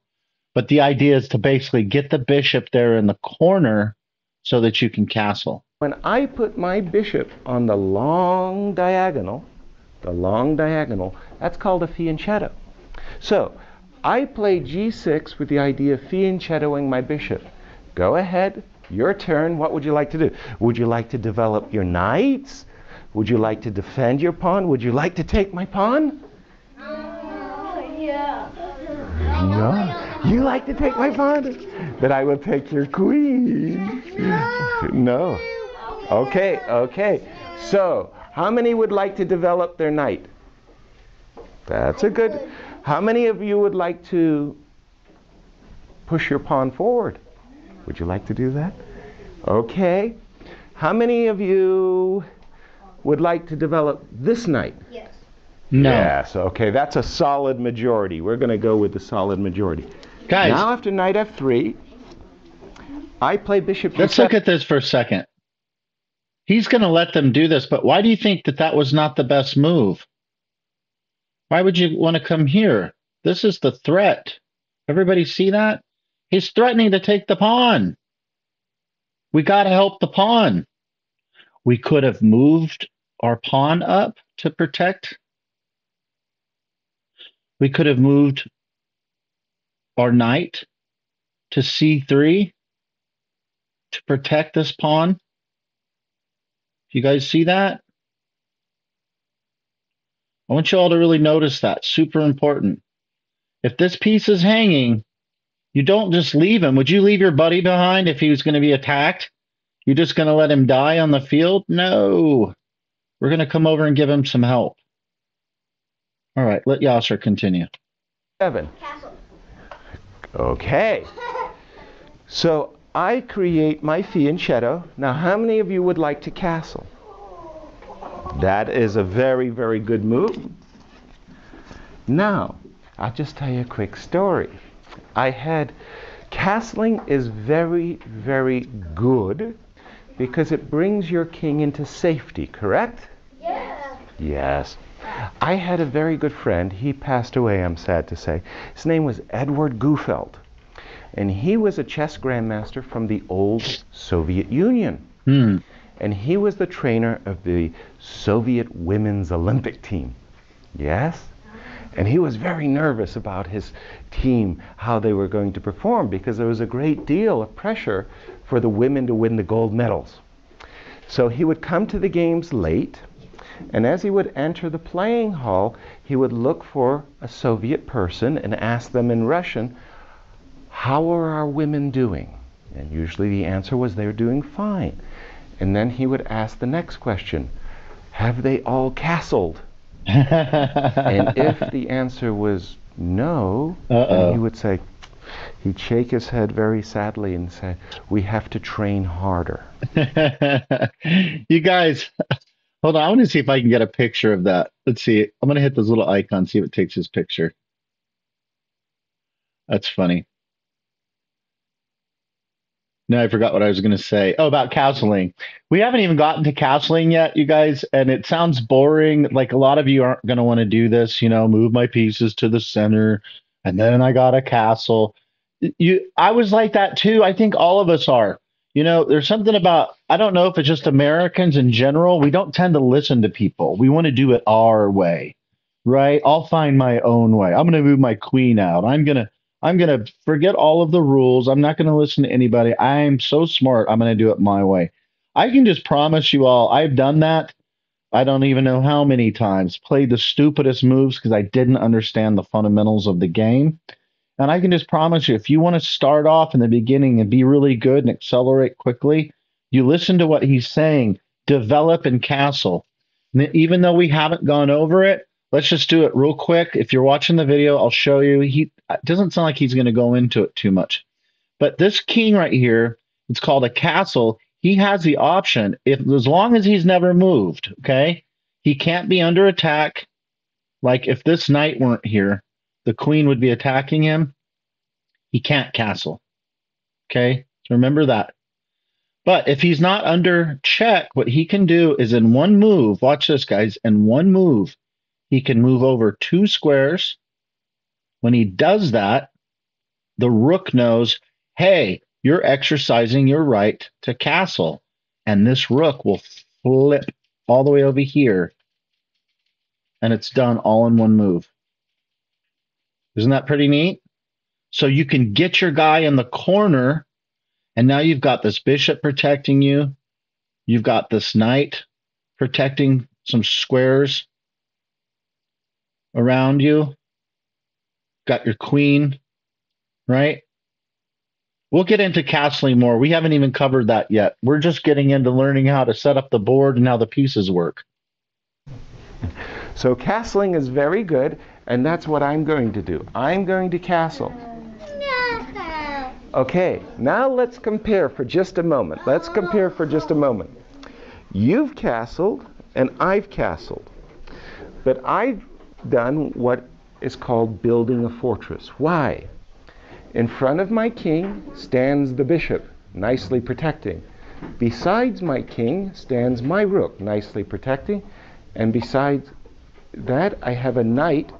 But the idea is to basically get the bishop there in the corner so that you can castle. when I put my bishop on the long diagonal, the long diagonal, that's called a fianchetto. So I play g6 with the idea of fianchettoing my bishop. Go ahead, your turn. What would you like to do? Would you like to develop your knights? Would you like to defend your pawn? Would you like to take my pawn? yeah. No. You like to take my pawn? But I will take your queen. No. Okay, okay. So, how many would like to develop their knight? That's a good. How many of you would like to push your pawn forward? Would you like to do that? Okay. How many of you would like to develop this knight? Yes. No. Yes, okay, that's a solid majority. We're going to go with the solid majority. Guys, Now, after knight f3, I play bishop let's look at this for a second. He's going to let them do this, but why do you think that that was not the best move? Why would you want to come here? This is the threat. Everybody see that? He's threatening to take the pawn. We got to help the pawn. We could have moved our pawn up to protect. We could have moved our knight to c3 to protect this pawn. You guys see that? I want you all to really notice that. Super important. If this piece is hanging, you don't just leave him. Would you leave your buddy behind if he was going to be attacked? You're just going to let him die on the field? No. We're going to come over and give him some help. All right, let Yasser continue. Seven. Castle. Okay. So I create my fianchetto. Now, how many of you would like to castle? That is a very, very good move. Now, I'll just tell you a quick story. I had castling is very, very good because it brings your king into safety, correct? Yeah. Yes. I had a very good friend. He passed away, I'm sad to say. His name was Edward Gufeld. And he was a chess grandmaster from the old Soviet Union. Hmm. And he was the trainer of the Soviet women's Olympic team. Yes? And he was very nervous about his team, how they were going to perform, because there was a great deal of pressure for the women to win the gold medals. So he would come to the games late, and as he would enter the playing hall, he would look for a Soviet person and ask them in Russian, How are our women doing? And usually the answer was they're doing fine. And then he would ask the next question, Have they all castled? And if the answer was no, then he would say, he'd shake his head very sadly and say, We have to train harder. you guys, hold on. I want to see if I can get a picture of that. Let's see. I'm going to hit this little icon, see if it takes his picture. That's funny. No, I forgot what I was going to say. Oh, about castling. We haven't even gotten to castling yet, you guys, and it sounds boring. Like a lot of you aren't going to want to do this, you know, move my pieces to the center, and then I got a castle. You, I was like that too. I think all of us are. You know, there's something about, I don't know if it's just Americans in general. We don't tend to listen to people. We want to do it our way, right? I'll find my own way. I'm going to move my queen out. I'm going to, I'm going to forget all of the rules. I'm not going to listen to anybody. I'm so smart. I'm going to do it my way. I can just promise you all, I've done that. I don't even know how many times, played the stupidest moves because I didn't understand the fundamentals of the game. And I can just promise you, if you want to start off in the beginning and be really good and accelerate quickly, you listen to what he's saying, develop and castle. And even though we haven't gone over it, let's just do it real quick. If you're watching the video, I'll show you. He it doesn't sound like he's going to go into it too much. But this king right here, it's called a castle. He has the option, if as long as he's never moved, okay, he can't be under attack. Like if this knight weren't here, the queen would be attacking him. He can't castle. Okay, so remember that. But if he's not under check, what he can do is in one move, watch this, guys, in one move, he can move over two squares. When he does that, the rook knows, hey, you're exercising your right to castle. And this rook will flip all the way over here. And it's done all in one move. Isn't that pretty neat? So you can get your guy in the corner, and now you've got this bishop protecting you. You've got this knight protecting some squares around you. Got your queen, right? We'll get into castling more. We haven't even covered that yet. We're just getting into learning how to set up the board and how the pieces work. So castling is very good, and that's what I'm going to do. I'm going to castle. Okay, now let's compare for just a moment. Let's compare for just a moment. You've castled, and I've castled. But I've done what is called building a fortress. Why? In front of my king stands the bishop, nicely protecting. Besides my king stands my rook, nicely protecting. And besides that, I have a knight,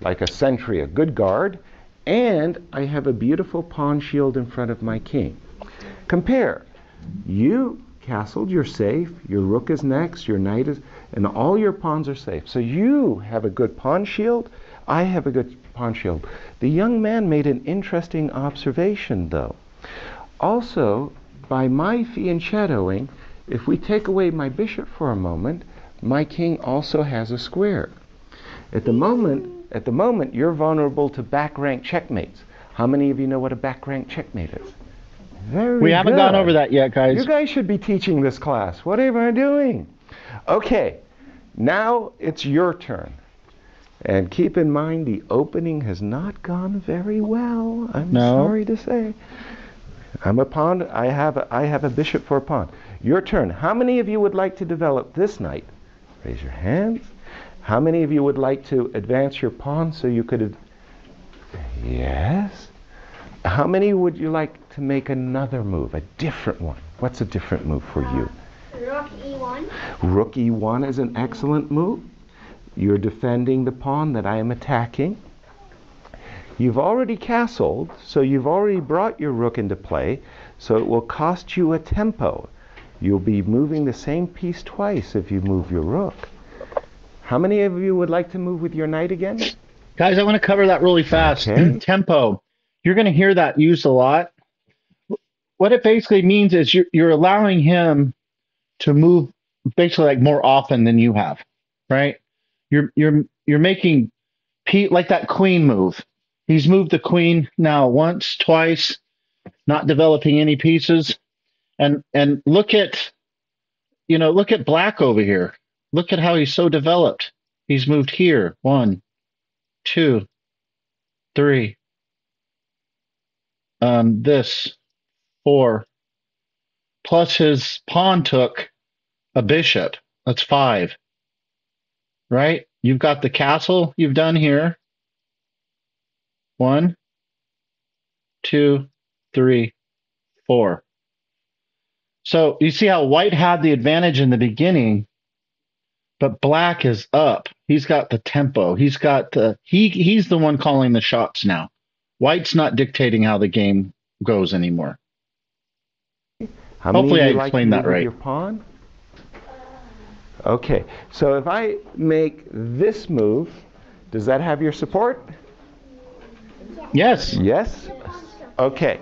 like a sentry, a good guard, and I have a beautiful pawn shield in front of my king. Compare. You castled, you're safe. Your rook is next, your knight is, and all your pawns are safe. So you have a good pawn shield. I have a good pawn shield. The young man made an interesting observation, though. Also, by my fianchettoing, if we take away my bishop for a moment, my king also has a square. At the moment, at the moment, you're vulnerable to back rank checkmates. How many of you know what a back rank checkmate is? Very We haven't good. gone over that yet, guys. You guys should be teaching this class. What am I doing? Okay, now it's your turn. And keep in mind the opening has not gone very well. I'm No. sorry to say. I'm a pawn. I have a, I have a bishop for a pawn. Your turn. How many of you would like to develop this knight? Raise your hands. How many of you would like to advance your pawn so you could? Ad- yes. How many would you like to make another move, a different one? What's a different move for you? Uh, rook E1. Rook e1 is an excellent move. You're defending the pawn that I am attacking. You've already castled, so you've already brought your rook into play, so it will cost you a tempo. You'll be moving the same piece twice if you move your rook. How many of you would like to move with your knight again? Guys, I want to cover that really fast. Okay. Tempo. You're going to hear that used a lot. What it basically means is you're, you're allowing him to move basically like more often than you have, right? You're you're you're making Pete like that queen move. He's moved the queen now once, twice, not developing any pieces. And and look at you know, look at black over here. Look at how he's so developed. He's moved here. One, two, three. Um, this four. Plus his pawn took a bishop. That's five. Right? You've got the castle you've done here. One, two, three, four. So you see how white had the advantage in the beginning, but black is up. He's got the tempo. He's got the he he's the one calling the shots now. White's not dictating how the game goes anymore. How Hopefully I you like explained that right. Your pawn. Okay, so if I make this move, does that have your support? Yes. Yes? Okay.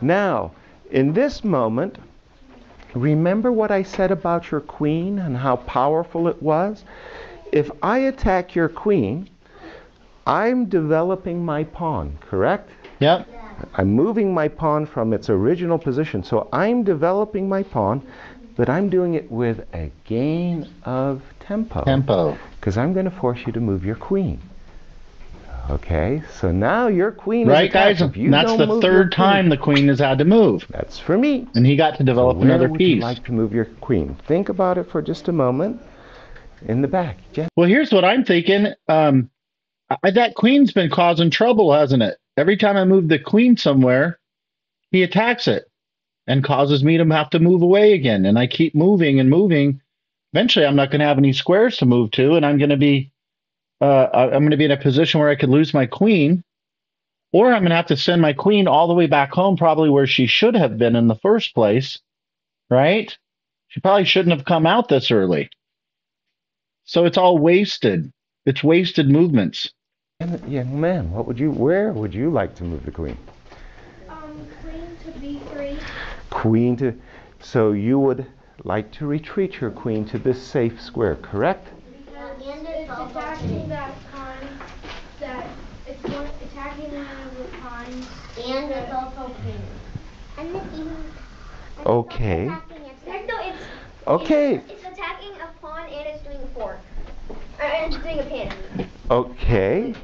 Now, in this moment, remember what I said about your queen and how powerful it was? If I attack your queen, I'm developing my pawn, correct? Yep. I'm moving my pawn from its original position. So I'm developing my pawn, but I'm doing it with a gain of tempo. Tempo. Because I'm going to force you to move your queen. Okay, so now your queen Right, is guys? you that's the third queen- time the queen has had to move. That's for me. And he got to develop So where another would you piece. like to move your queen? Think about it for just a moment. In the back. Jen- Well, here's what I'm thinking. Um, I, that queen's been causing trouble, hasn't it? Every time I move the queen somewhere, he attacks it and causes me to have to move away again. And I keep moving and moving. Eventually, I'm not going to have any squares to move to, and I'm going to be, uh, I'm going to be in a position where I could lose my queen, or I'm going to have to send my queen all the way back home, probably where she should have been in the first place, right? She probably shouldn't have come out this early. So it's all wasted. It's wasted movements. Young man, what would you? Where would you like to move the queen? Um, queen to B3. Queen to. So you would like to retreat your queen to this safe square, correct? And it's attacking that pawn. That it's one attacking one of the pawns. And it's. Okay. Okay. It's, it's attacking a pawn and it's doing a fork. Uh, and it's doing a pin. Okay.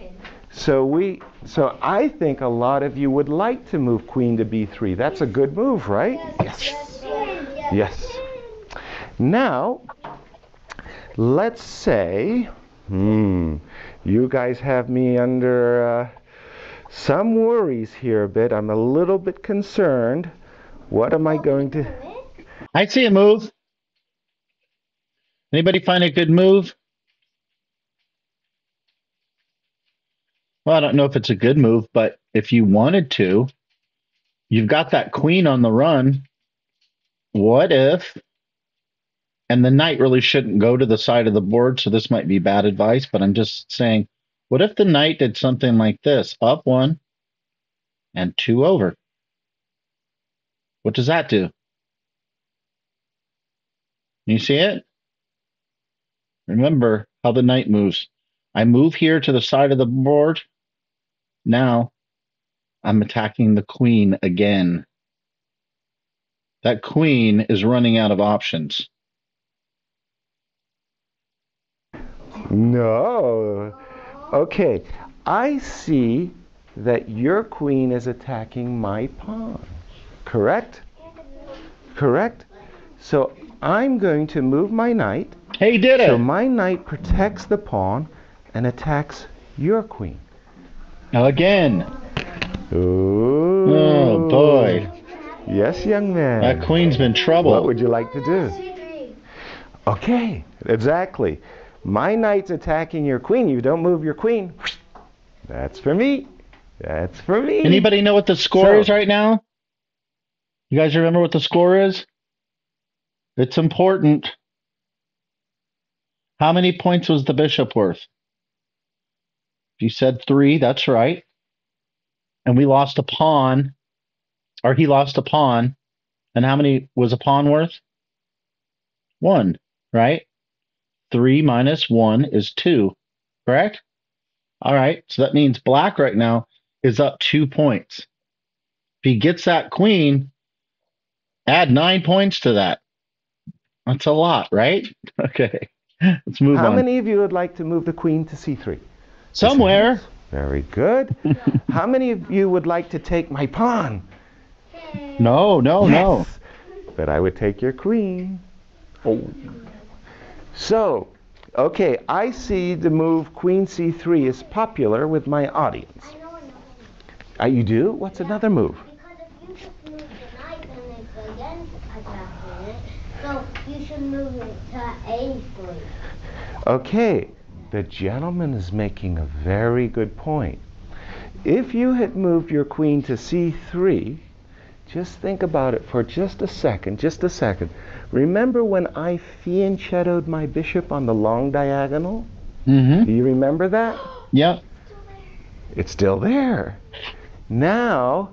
So we so I think a lot of you would like to move queen to b3. That's a good move, right? Yes. Yes. Yes. Yes. Now, let's say, hmm, you guys have me under uh, some worries here a bit. I'm a little bit concerned. What am I going to? I see a move. Anybody find a good move? Well, I don't know if it's a good move, but if you wanted to, you've got that queen on the run. What if? And the knight really shouldn't go to the side of the board, so this might be bad advice, but I'm just saying, what if the knight did something like this? Up one and two over. What does that do? You see it? Remember how the knight moves. I move here to the side of the board. Now I'm attacking the queen again. That queen is running out of options. No. Okay. I see that your queen is attacking my pawn. Correct? Correct? So I'm going to move my knight. Hey, he did it. So my knight protects the pawn and attacks your queen. Now again. Ooh. Oh, boy. Yes, young man. That queen's been trouble. What would you like to do? Okay, exactly. My knight's attacking your queen. You don't move your queen. That's for me. That's for me. Anybody know what the score So- is right now? You guys remember what the score is? It's important. How many points was the bishop worth? You said three, that's right. And we lost a pawn, or he lost a pawn. And how many was a pawn worth? One, right? Three minus one is two, correct? All right, so that means black right now is up two points. If he gets that queen, add nine points to that. That's a lot, right? Okay, let's move How on. many of you would like to move the queen to c3? Somewhere. Very good. How many of you would like to take my pawn? No, no, no. But I would take your queen. Oh. So, okay, I see the move queen c3 is popular with my audience. I know another. Uh, you do? What's another move? Because if you move the knight, then it's against it. So you should move it to A3. Okay, the gentleman is making a very good point. If you had moved your queen to c3, just think about it for just a second, just a second. Remember when I fianchettoed my bishop on the long diagonal? Mm-hmm. Do you remember that? Yep. It's still there. Now,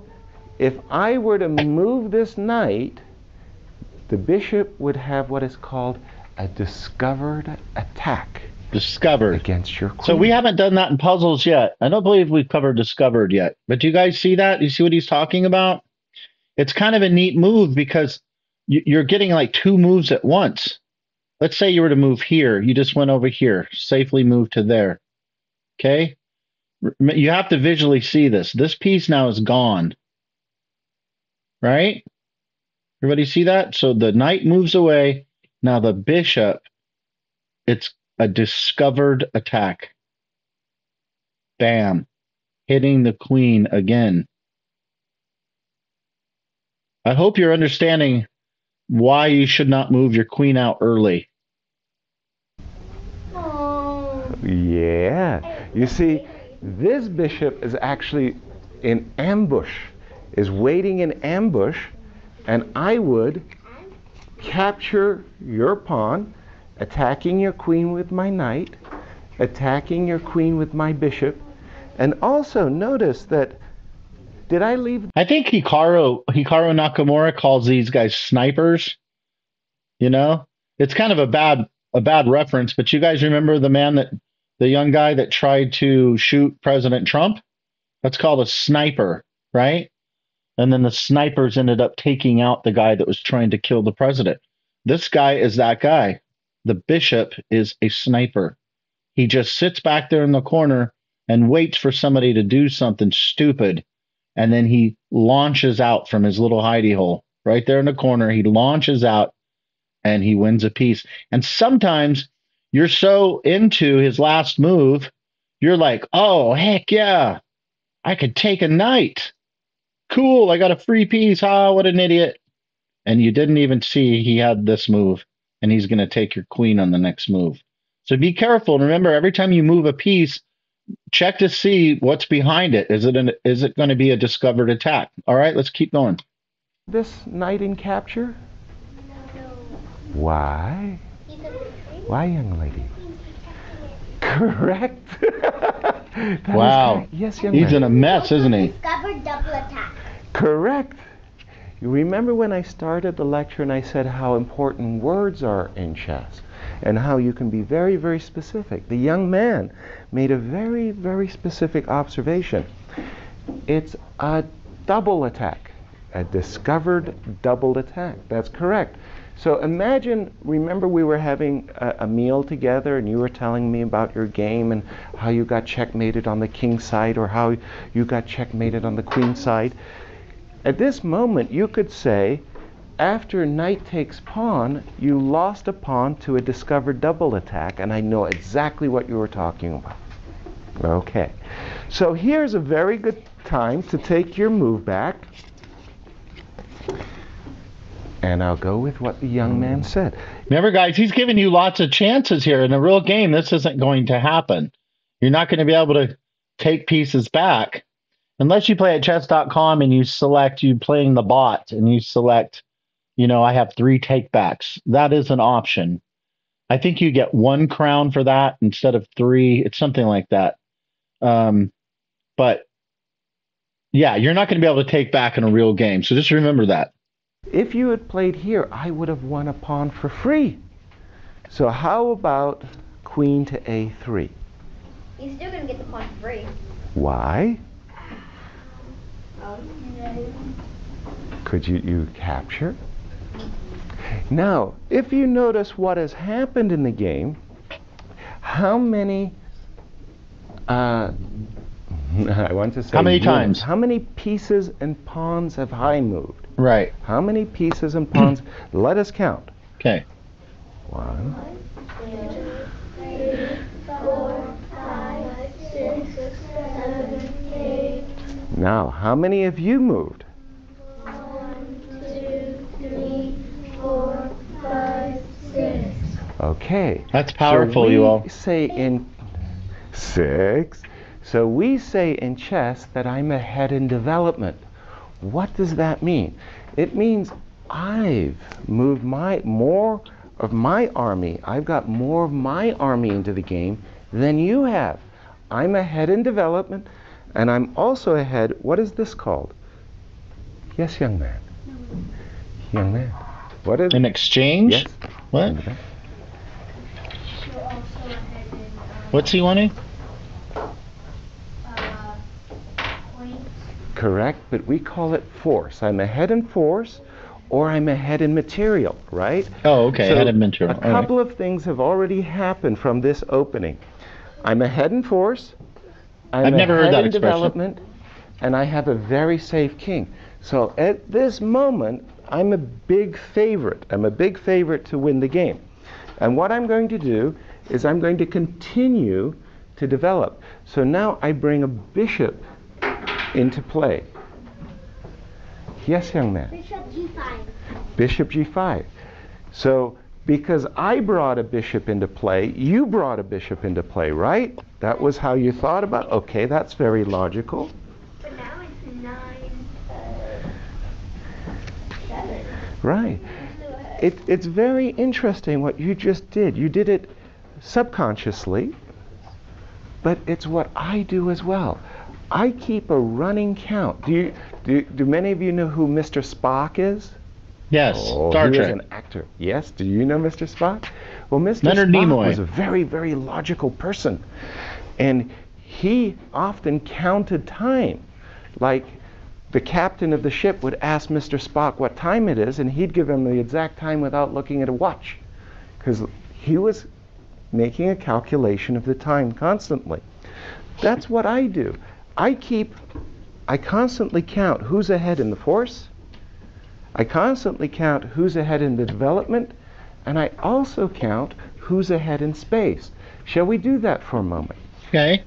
if I were to move this knight, the bishop would have what is called a discovered attack Discovered. against your queen. So we haven't done that in puzzles yet. I don't believe we've covered discovered yet. But do you guys see that? You see what he's talking about? It's kind of a neat move because you- you're getting like two moves at once. Let's say you were to move here. You just went over here, safely moved to there. Okay? You have to visually see this. This piece now is gone. Right? Everybody see that? So the knight moves away. Now the bishop, it's a discovered attack. Bam. Hitting the queen again. I hope you're understanding why you should not move your queen out early. Yeah. You see, this bishop is actually in ambush, is waiting in ambush, and I would capture your pawn, attacking your queen with my knight, attacking your queen with my bishop, and also notice that did I leave I think Hikaru Hikaru Nakamura calls these guys snipers. You know? It's kind of a bad a bad reference, but you guys remember the man that the young guy that tried to shoot President Trump? That's called a sniper, right? And then the snipers ended up taking out the guy that was trying to kill the president. This guy is that guy. The bishop is a sniper. He just sits back there in the corner and waits for somebody to do something stupid. And then he launches out from his little hidey hole right there in the corner. He launches out and he wins a piece. And sometimes you're so into his last move, you're like, oh, heck yeah, I could take a knight. Cool, I got a free piece. Ah, what an idiot. And you didn't even see he had this move, and he's going to take your queen on the next move. So be careful. And remember, every time you move a piece, check to see what's behind it. Is it an, is it going to be a discovered attack? All right, let's keep going. This knight in capture? No. Why? He's a retreat. Why, young lady? Correct. Wow. correct. Yes, young He's lady. in a mess, isn't he? Discovered double attack. Correct. You remember when I started the lecture and I said how important words are in chess and how you can be very, very specific? The young man made a very, very specific observation. It's a double attack, a discovered double attack. That's correct. So imagine, remember we were having a, a meal together and you were telling me about your game and how you got checkmated on the king side or how you got checkmated on the queen side. At this moment, you could say, after knight takes pawn, you lost a pawn to a discovered double attack, and I know exactly what you were talking about. Okay. So here's a very good time to take your move back. And I'll go with what the young man hmm. said. Remember, guys, he's giving you lots of chances here. In a real game, this isn't going to happen. You're not going to be able to take pieces back unless you play at chess.com and you select you playing the bot and you select, you know, I have three takebacks. That is an option. I think you get one crown for that instead of three. It's something like that. Um, but yeah, you're not going to be able to take back in a real game. So just remember that. If you had played here, I would have won a pawn for free. So how about queen to a3? He's still gonna get the pawn for free. Why? Could you, you capture? Now, if you notice what has happened in the game, how many, uh, I want to say How many units. times? How many pieces and pawns have I moved? Right. How many pieces and pawns? Let us count. Okay. One, four, five, six, seven, eight, now, how many have you moved? one, two, three, four, five, six. Okay. That's powerful, so you all. say in six. So we say in chess that I'm ahead in development. What does that mean? It means I've moved my more of my army. I've got more of my army into the game than you have. I'm ahead in development, and I'm also ahead. What is this called? Yes, young man. Young man. What is? In exchange? Yes. What? You're also ahead in What's he wanting? uh. Correct, but we call it force. I'm ahead in force or I'm ahead in material, right? Oh, okay. So Head of material. A All right. couple of things have already happened from this opening. I'm ahead in force. I'm I've never heard ahead that in expression. development, and I have a very safe king. So at this moment, I'm a big favorite. I'm a big favorite to win the game. And what I'm going to do is I'm going to continue to develop. So now I bring a bishop into play. Yes, young man. Bishop g5. Bishop g5. So because I brought a bishop into play, you brought a bishop into play, right? That was how you thought about. Okay, that's very logical. But now it's nine, uh, seven. Right. It, it's very interesting what you just did. You did it subconsciously, but it's what I do as well. I keep a running count. Do you do, do many of you know who Mr. Spock is? Yes. Oh, Star he Trek. was an actor. Yes. Do you know Mr. Spock? Well, Mr. Leonard Spock Nimoy. was a very, very logical person, and he often counted time. Like the captain of the ship would ask Mr. Spock what time it is, and he'd give him the exact time without looking at a watch. Because he was making a calculation of the time constantly. That's what I do. I keep, I constantly count who's ahead in the force. I constantly count who's ahead in the development. And I also count who's ahead in space. Shall we do that for a moment? Okay.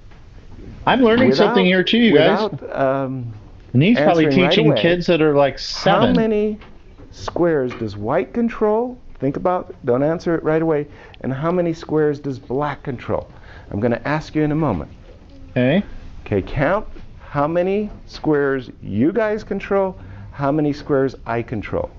I'm learning Without- something here too, you guys. um, And he's probably answering right teaching away. kids that are like seven. How many squares does white control? Think about, don't answer it right away. And how many squares does black control? I'm going to ask you in a moment. Okay. Okay, count how many squares you guys control, how many squares I control.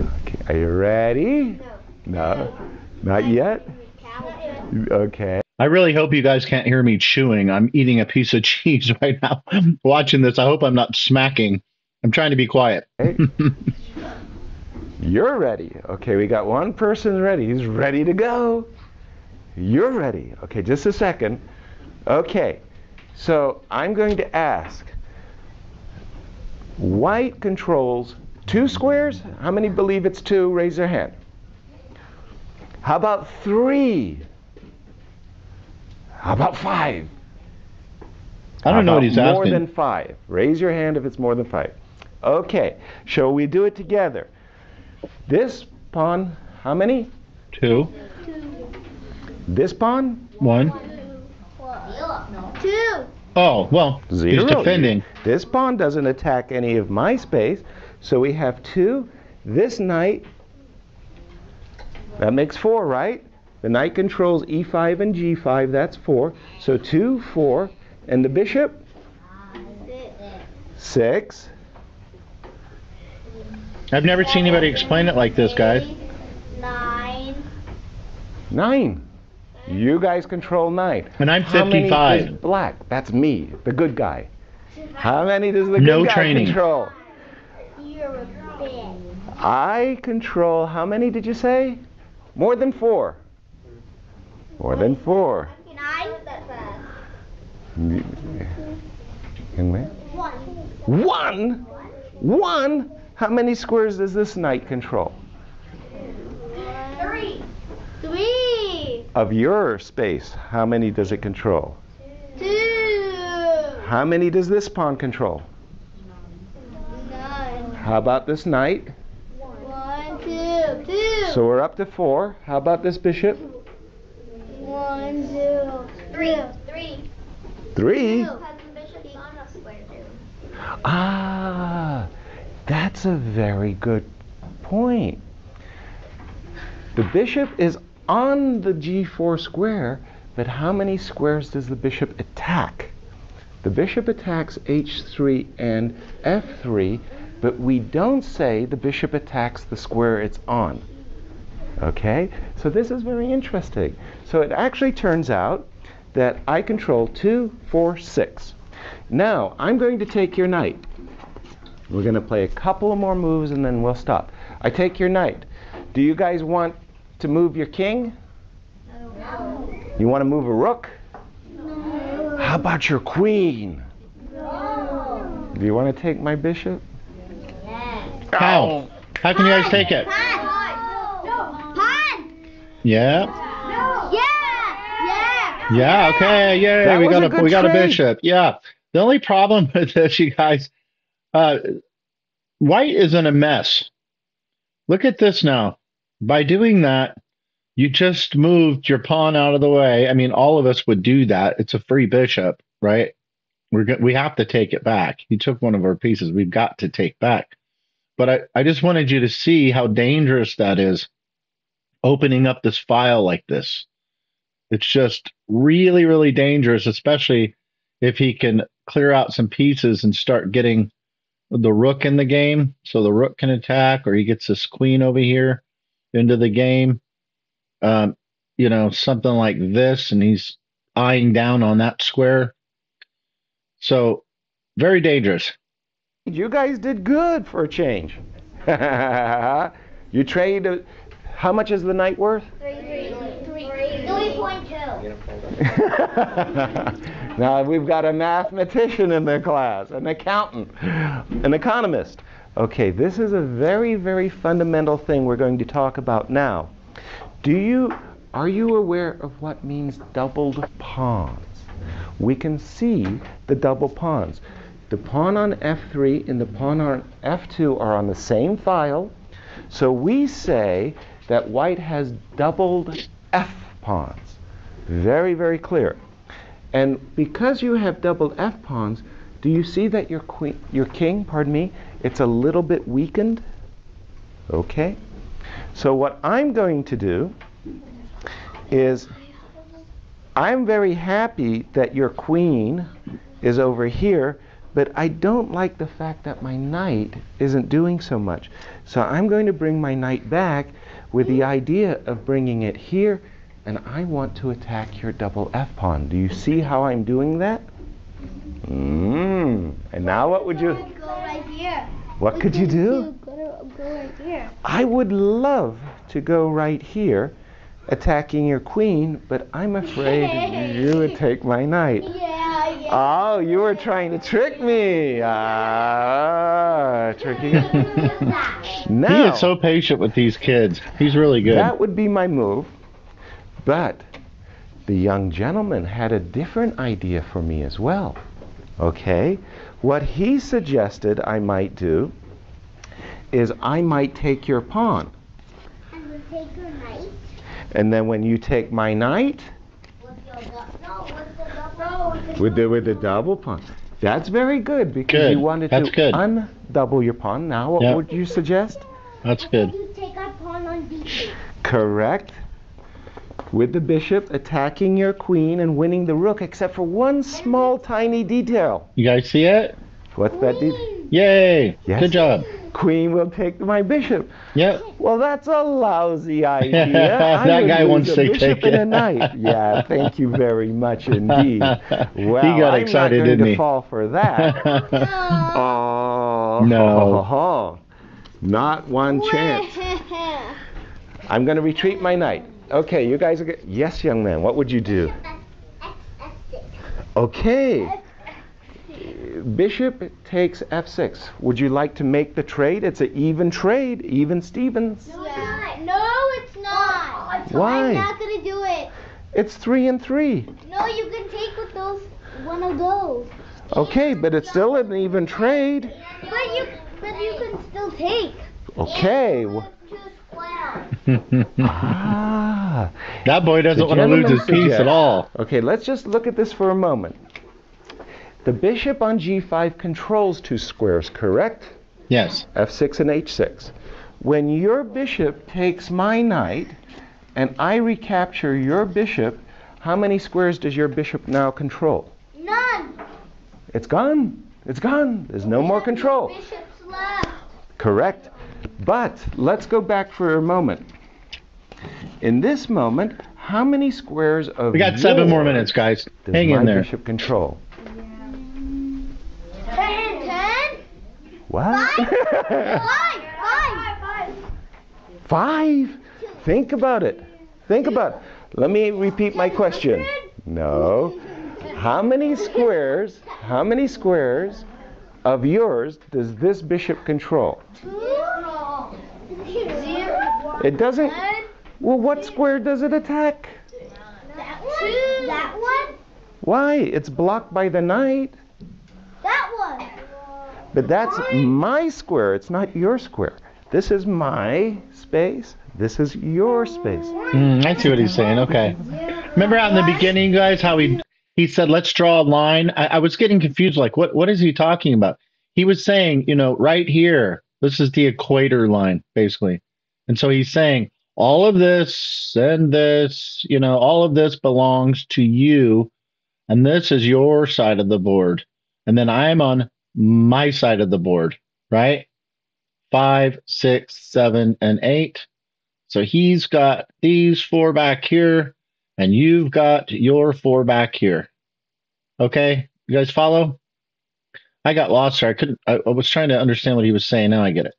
Okay, are you ready? No. Not yet? Okay. I really hope you guys can't hear me chewing. I'm eating a piece of cheese right now. Watching this, I hope I'm not smacking. I'm trying to be quiet. Okay. You're ready. Okay, we got one person ready. He's ready to go. You're ready. Okay, just a second. Okay, so I'm going to ask. White controls two squares. How many believe it's two? Raise their hand. How about three? How about five? I don't know what he's More asking. than five. Raise your hand if it's more than five. Okay, shall we do it together? This pawn, how many? Two, This pawn? one. Two. Oh, well, Zero. he's defending. This pawn doesn't attack any of my space, so we have two. This knight, that makes four, right? The knight controls e5 and g5, that's four. So two, four, and the bishop? Six. I've never seen anybody explain it like this, guys. Nine. Nine. You guys control nine. And I'm How many 55. is black? That's me, the good guy. How many does the good No guy training. control? You're a. I control how many did you say? More than four. More than four. Nine. That. Can we? One. One? One? How many squares does this knight control? Three. Three. Of your space, how many does it control? Two. How many does this pawn control? Nine. How about this knight? One, two, two. So we're up to four. How about this bishop? One, two, three. Three. Three. Two. Has the bishop on a square too? Ah, that's a very good point. The bishop is on the g4 square, but how many squares does the bishop attack? The bishop attacks h3 and f3, but we don't say the bishop attacks the square it's on. Okay? So this is very interesting. So it actually turns out that I control 2, 4, 6. Now, I'm going to take your knight. We're going to play a couple more moves and then we'll stop. I take your knight. Do you guys want to move your king? No. You want to move a rook? No. How about your queen? No. Do you want to take my bishop? Yes. How? How can you guys take it? Pawn. Yeah. Yeah. Yeah. Yeah. Okay. Yeah. That we got a a, we got a bishop. Yeah. The only problem with this, you guys, uh, white is in a mess. Look at this now. By doing that, you just moved your pawn out of the way. I mean, all of us would do that. It's a free bishop, right? We're go- we have to take it back. He took one of our pieces. We've got to take back. But I, I just wanted you to see how dangerous that is. Opening up this file like this. It's just really, really dangerous, especially if he can clear out some pieces and start getting the rook in the game. So the rook can attack, or he gets this queen over here into the game. Um, you know, something like this, and he's eyeing down on that square. So very dangerous. You guys did good for a change. you trade. A, how much is the knight worth? Three. Three. Three. 3.2. now we've got a mathematician in the class, an accountant, an economist. Okay, this is a very, very fundamental thing we're going to talk about now. Do you, are you aware of what means doubled pawns? We can see the double pawns. The pawn on F3 and the pawn on F2 are on the same file, so we say that white has doubled F pawns. Very, very clear. And because you have doubled F pawns, do you see that your queen, your king, pardon me, it's a little bit weakened? Okay. So what I'm going to do is I'm very happy that your queen is over here, but I don't like the fact that my knight isn't doing so much. So I'm going to bring my knight back with the idea of bringing it here, and I want to attack your double F pawn. Do you see how I'm doing that? Mmm. And now what would you... Go right here. What could you do? Go, go right here. I would love to go right here, attacking your queen, but I'm afraid you would take my knight. Yeah, yeah. Oh, you were trying to trick me. Ah, tricking. He is so patient with these kids. He's really good. that would be my move, but the young gentleman had a different idea for me as well. Okay? What he suggested I might do is I might take your pawn. And we'll take your knight. And then when you take my knight, With your du- no, with the double. No, with the with the double pawn. That's very good because Good. you wanted That's to good. undouble your pawn. Now, what Yep. would you suggest? That's good. You take our pawn on D8. Correct. With the bishop attacking your queen and winning the rook, except for one small tiny detail. You guys see it? What's that detail? Yay! Yes. Good job. Queen will take my bishop. Yep. Well, that's a lousy idea. That would guy lose wants a to bishop take and a it. knight. Yeah, thank you very much indeed. Well, he got I'm excited, not going didn't to he? fall for that. No. Oh No. Not one chance. I'm going to retreat my knight. Okay, you guys are good. Yes, young man, what would you do? Okay. Bishop takes f6. Would you like to make the trade? It's an even trade, even Stevens. Yeah. No, it's not. Why? I'm not gonna do it. It's three and three. No, you can take with those one of those. Okay, but it's still an even trade. But you, but you can still take. Okay. W- Ah. that boy doesn't want to lose gentleman his piece at all. Okay, let's just look at this for a moment. The bishop on g5 controls two squares, correct? Yes. f6 and h6. When your bishop takes my knight and I recapture your bishop, how many squares does your bishop now control? None. It's gone. It's gone. There's no more control. Bishops left. Correct. But let's go back for a moment. In this moment, how many squares of We got seven more minutes, guys. does Hang in there. bishop control? Ten. Ten. What? Five. Five. Five. Five? Think about it. Think about it. Let me repeat my question. No. How many squares, how many squares of yours does this bishop control? It doesn't. Well, what square does it attack? That one. That one. Why? It's blocked by the knight. That one. But that's my square. It's not your square. This is my space. This is your space. Mm, I see what he's saying. Okay. Remember out in the beginning, guys, how he he said, "Let's draw a line." I, I was getting confused. Like, what what is he talking about? He was saying, you know, right here, this is the equator line, basically, and so he's saying all of this and this, you know, all of this belongs to you, and this is your side of the board, and then I'm on my side of the board, right? Five, six, seven, and eight. So he's got these four back here, and you've got your four back here. Okay, you guys follow? I got lost there. I couldn't. I, I was trying to understand what he was saying. Now I get it.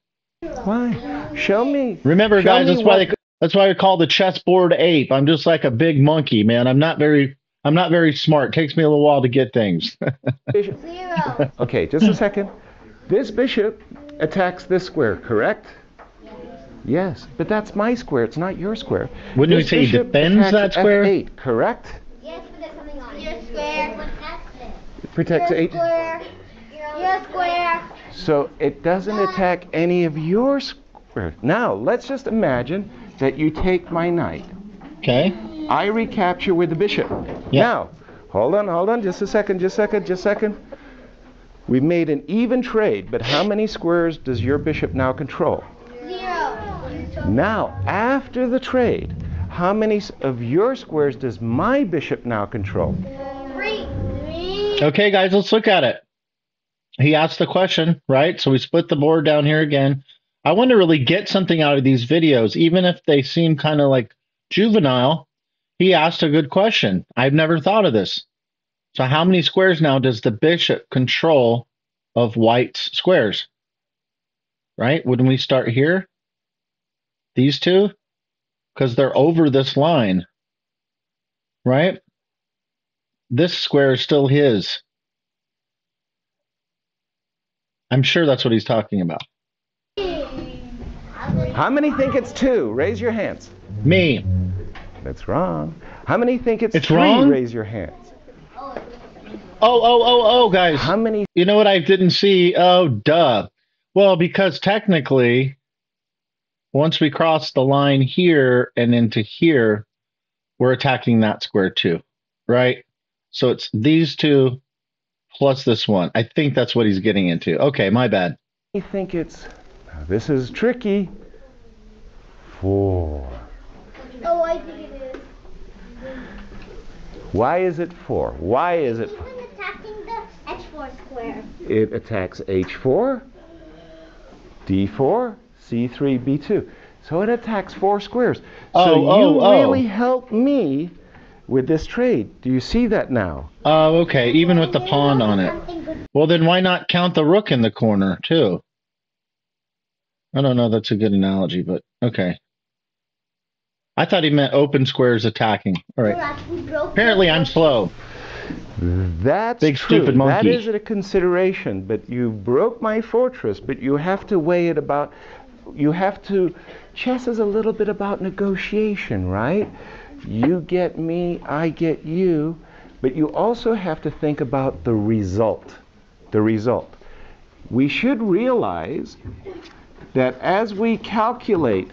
Why? Show me. Remember, Show guys, me that's why what- they That's why I call the chessboard ape. I'm just like a big monkey, man. I'm not very I'm not very smart. It takes me a little while to get things. Zero. Okay, just a second. This bishop attacks this square, correct? Yes, but that's my square. It's not your square. Wouldn't This say he defends that square? F8, correct? Yes, but there's something on it. Your square. It protects Your eight. square. Your square. So it doesn't attack any of your squares. Now, let's just imagine that you take my knight. okay. I recapture with the bishop. Yeah. Now, hold on, hold on, just a second, just a second, just a second. We've made an even trade, but how many squares does your bishop now control? Zero. Now, after the trade, how many of your squares does my bishop now control? Uh, Okay, guys, let's look at it. He asked the question, right? So we split the board down here again. I want to really get something out of these videos, even if they seem kind of like juvenile. He asked a good question. I've never thought of this. So, how many squares now does the bishop control of white's squares? Right? Wouldn't we start here? These two? Because they're over this line. Right? This square is still his. I'm sure that's what he's talking about. How many think it's two? Raise your hands. Me. That's wrong. How many think it's, It's three? wrong? Raise your hands. Oh, oh, oh, oh, guys. How many? You know what I didn't see? Oh, duh. Well, because technically, once we cross the line here and into here, we're attacking that square too, right? So it's these two plus this one. I think that's what he's getting into. Okay, my bad. I think it's? Now, this is tricky. Four. Oh, I think it is. Why is it four? Why is it? Even attacking the H4 square. It attacks H4, D4, C3, B2. So it attacks four squares. so Oh, you oh, oh. really helped me with this trade. Do you see that now? Oh, okay. Even with the pawn on it. Well, then why not count the rook in the corner too? I don't know. That's a good analogy, but okay. I thought he meant open squares attacking. All right. Look, we broke Apparently, I'm slow. That's Big true. stupid monkey. That is a consideration, but you broke my fortress, but you have to weigh it about you have to chess is a little bit about negotiation, right? You get me, I get you, but you also have to think about the result. The result. We should realize that as we calculate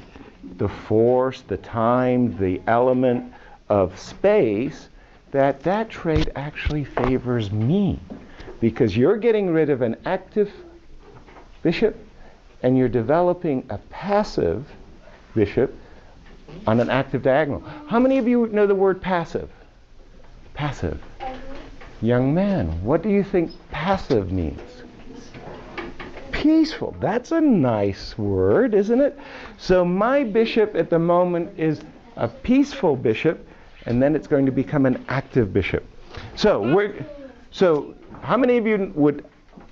the force, the time, the element of space, that that trade actually favors me because you're getting rid of an active bishop and you're developing a passive bishop on an active diagonal. How many of you know the word passive? Passive. Young man, what do you think passive means? Peaceful. That's a nice word, isn't it? So my bishop at the moment is a peaceful bishop, and then it's going to become an active bishop. So we're, so how many of you would,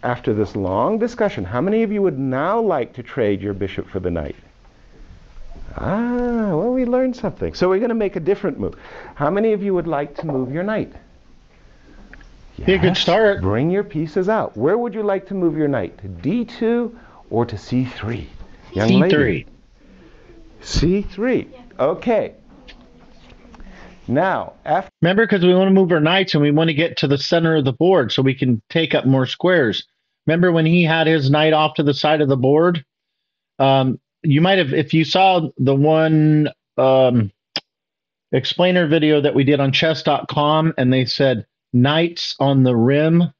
after this long discussion, how many of you would now like to trade your bishop for the knight? Ah, well, we learned something. So we're going to make a different move. How many of you would like to move your knight? Be a good start. Bring your pieces out. Where would you like to move your knight? To D2 or to C3? Young. C3. C3. Okay. Now, after Remember, because we want to move our knights and we want to get to the center of the board so we can take up more squares. Remember when he had his knight off to the side of the board? Um, you might have, if you saw the one um, explainer video that we did on chess.com, and they said knights on the rim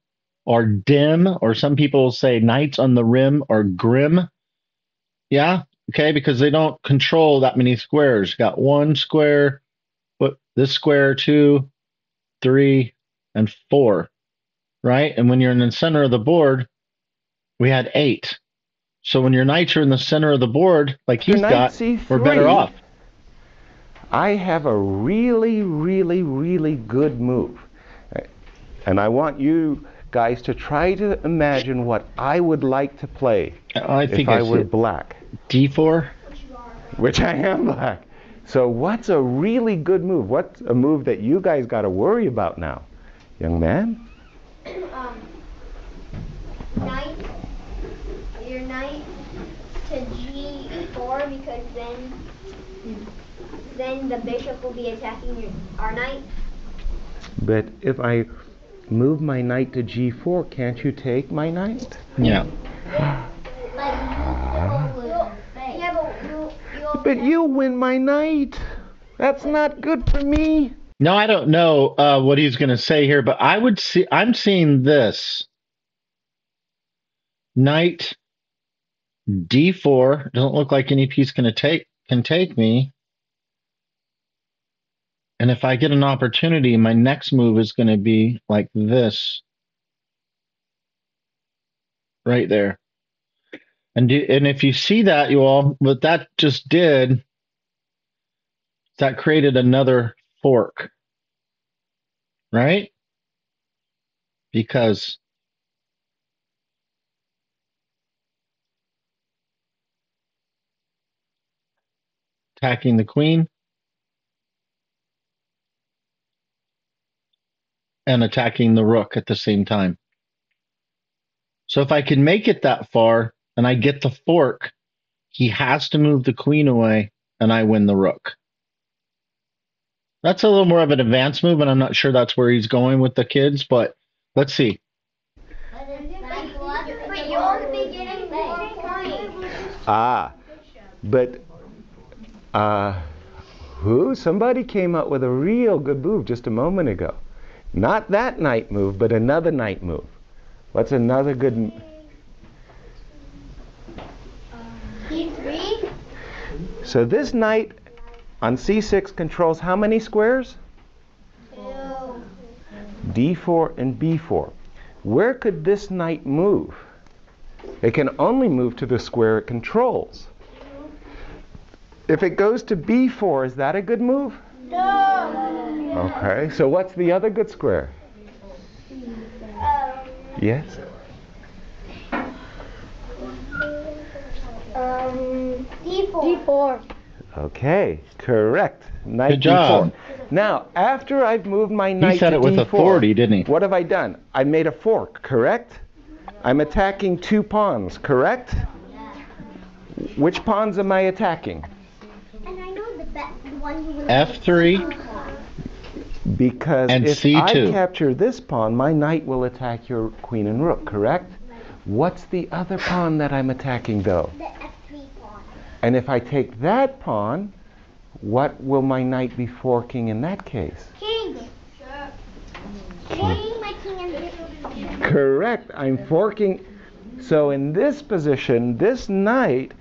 are dim, or some people say knights on the rim are grim. Yeah, okay, because they don't control that many squares. Got one square, put this square, two, three, and four, right? And when you're in the center of the board, we had eight. So when your knights are in the center of the board, like he's got, C3, we're better off. I have a really, really, really good move. And I want you guys to try to imagine what I would like to play I think if I I were black, D4. which I am black. So what's a really good move? What's a move that you guys got to worry about now? Young man? Um, knight, your knight to g4 because then then the bishop will be attacking your, our knight. But if I move my knight to g4, can't you take my knight? Yeah. Like you, yeah, but you, you But you win my knight. That's not good for me. No, I don't know uh, what he's going to say here, but I would see. I'm seeing this knight d4 doesn't look like any piece can take can take me. And if I get an opportunity, my next move is going to be like this, right there. And do, and if you see that, you all, what that just did, that created another fork, right? Because attacking the queen and attacking the rook at the same time. So if I can make it that far and I get the fork, he has to move the queen away and I win the rook. That's a little more of an advanced move, and I'm not sure that's where he's going with the kids, but let's see. Ah, but uh, who? Somebody came up with a real good move just a moment ago. Not that knight move, but another knight move. What's another good? m- D3? So this knight on c6 controls how many squares? Two. d4 and b4. Where could this knight move? It can only move to the square it controls. If it goes to b4, is that a good move? No. Okay, so what's the other good square? Um, Yes? um, D4. D4. Okay, correct. Knight Good job. d4. Now, after I've moved my knight He said to it with d4, authority, didn't he? what have I done? I made a fork, correct? I'm attacking two pawns, correct? Which pawns am I attacking? And I know the, be- the one who will F3 Because And if I C2. capture this pawn, my knight will attack your queen and rook, correct? What's the other pawn that I'm attacking though? the F3 pawn. And if I take that pawn, what will my knight be forking in that case? King. King, my king and bishop. Correct. I'm forking. So in this position, this knight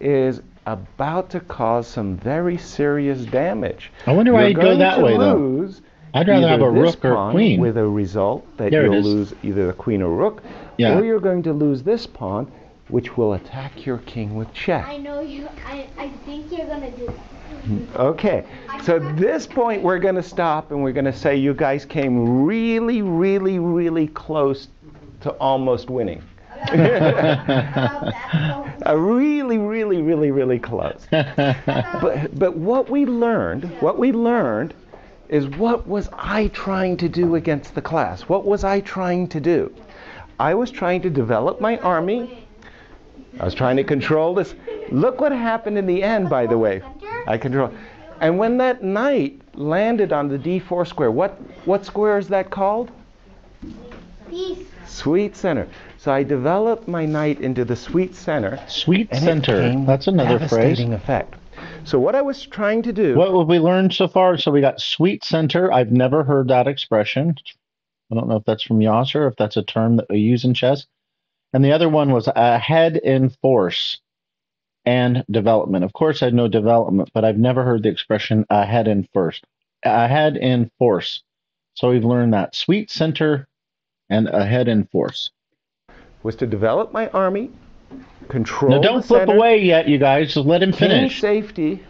is about to cause some very serious damage. I wonder why You're go going that to way, though. lose I'd rather have a this rook or a queen. With a result that There you'll lose either the queen or rook, Yeah. or you're going to lose this pawn, which will attack your king with check. I know you. I, I think you're gonna do that. Okay, so at this point we're going to stop and we're going to say you guys came really, really, really close to almost winning. Uh, really, really, really, really close. But, but what we learned, what we learned is what was I trying to do against the class? What was I trying to do? I was trying to develop my army. I was trying to control this. Look what happened in the end, by the way. I control. And when that knight landed on the d4 square, what, what square is that called? Sweet center. So I developed my knight into the sweet center. Sweet center. That's another phrase. devastating effect. So what I was trying to do. What have we learned so far? So we got sweet center. I've never heard that expression. I don't know if that's from Yasser or if that's a term that we use in chess. And the other one was ahead in force and development. Of course, I know development, but I've never heard the expression ahead in first. Ahead in force. So we've learned that sweet center and ahead in force. Was to develop my army, control Now don't flip center, away yet, you guys. Just let him finish. safety,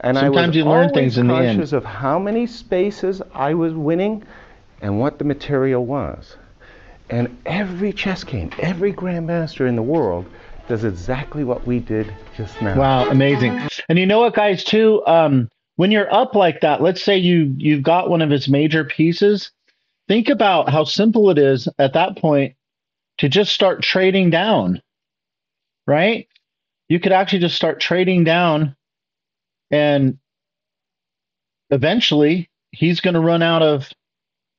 and I Sometimes was you learn things in the end. conscious of how many spaces I was winning and what the material was. And every chess game, every grandmaster in the world does exactly what we did just now. Wow, amazing. And you know what, guys, too? Um, when you're up like that, let's say you you've got one of his major pieces, think about how simple it is at that point to just start trading down. Right? You could actually just start trading down and eventually he's going to run out of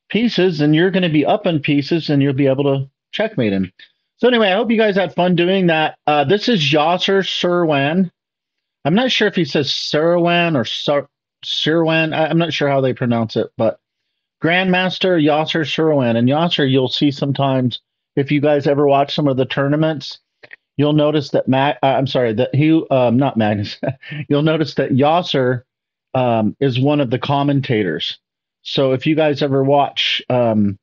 pieces and you're going to be up in pieces and you'll be able to checkmate him. So anyway, I hope you guys had fun doing that. Uh, this is Yasser Seirawan. I'm not sure if he says Seirawan or Sir, Sirwan. I'm not sure how they pronounce it, but Grandmaster Yasser Seirawan. And Yasser, you'll see sometimes if you guys ever watch some of the tournaments, you'll notice that Matt, uh, I'm sorry, that he, um, not Magnus, you'll notice that Yasser um, is one of the commentators. So if you guys ever watch um,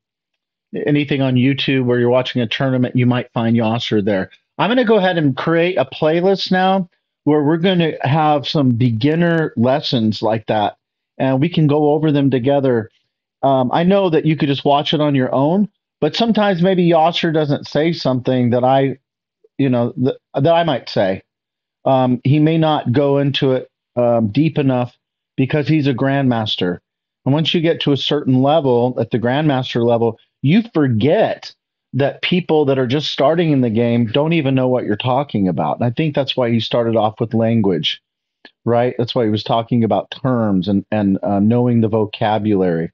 anything on YouTube where you're watching a tournament, you might find Yasser there. I'm going to go ahead and create a playlist now where we're going to have some beginner lessons like that, and we can go over them together. Um, I know that you could just watch it on your own, but sometimes maybe Yasser doesn't say something that I, you know, that, that I might say. Um, he may not go into it um, deep enough because he's a grandmaster. And once you get to a certain level, at the grandmaster level, you forget that people that are just starting in the game don't even know what you're talking about. And I think that's why he started off with language, right? That's why he was talking about terms and and uh, knowing the vocabulary.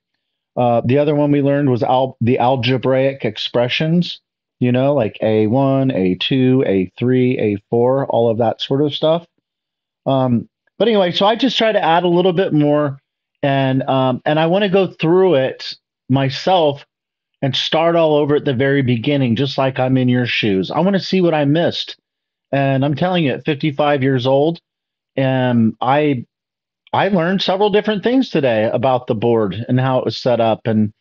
Uh, the other one we learned was al- the algebraic expressions, you know, like A1, A2, A3, A4, all of that sort of stuff. Um, but anyway, so I just try to add a little bit more, and um, and I want to go through it myself and start all over at the very beginning, just like I'm in your shoes. I want to see what I missed. And I'm telling you, at 55 years old, and I I learned several different things today about the board and how it was set up, and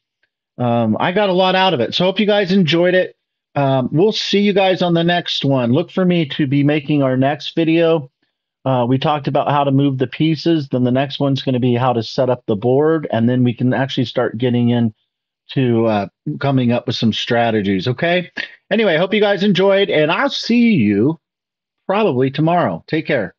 um, I got a lot out of it. So hope you guys enjoyed it. Um, we'll see you guys on the next one. Look for me to be making our next video. Uh, we talked about how to move the pieces. Then the next one's going to be how to set up the board, and then we can actually start getting in to uh, coming up with some strategies. Okay. Anyway, hope you guys enjoyed, and I'll see you probably tomorrow. Take care.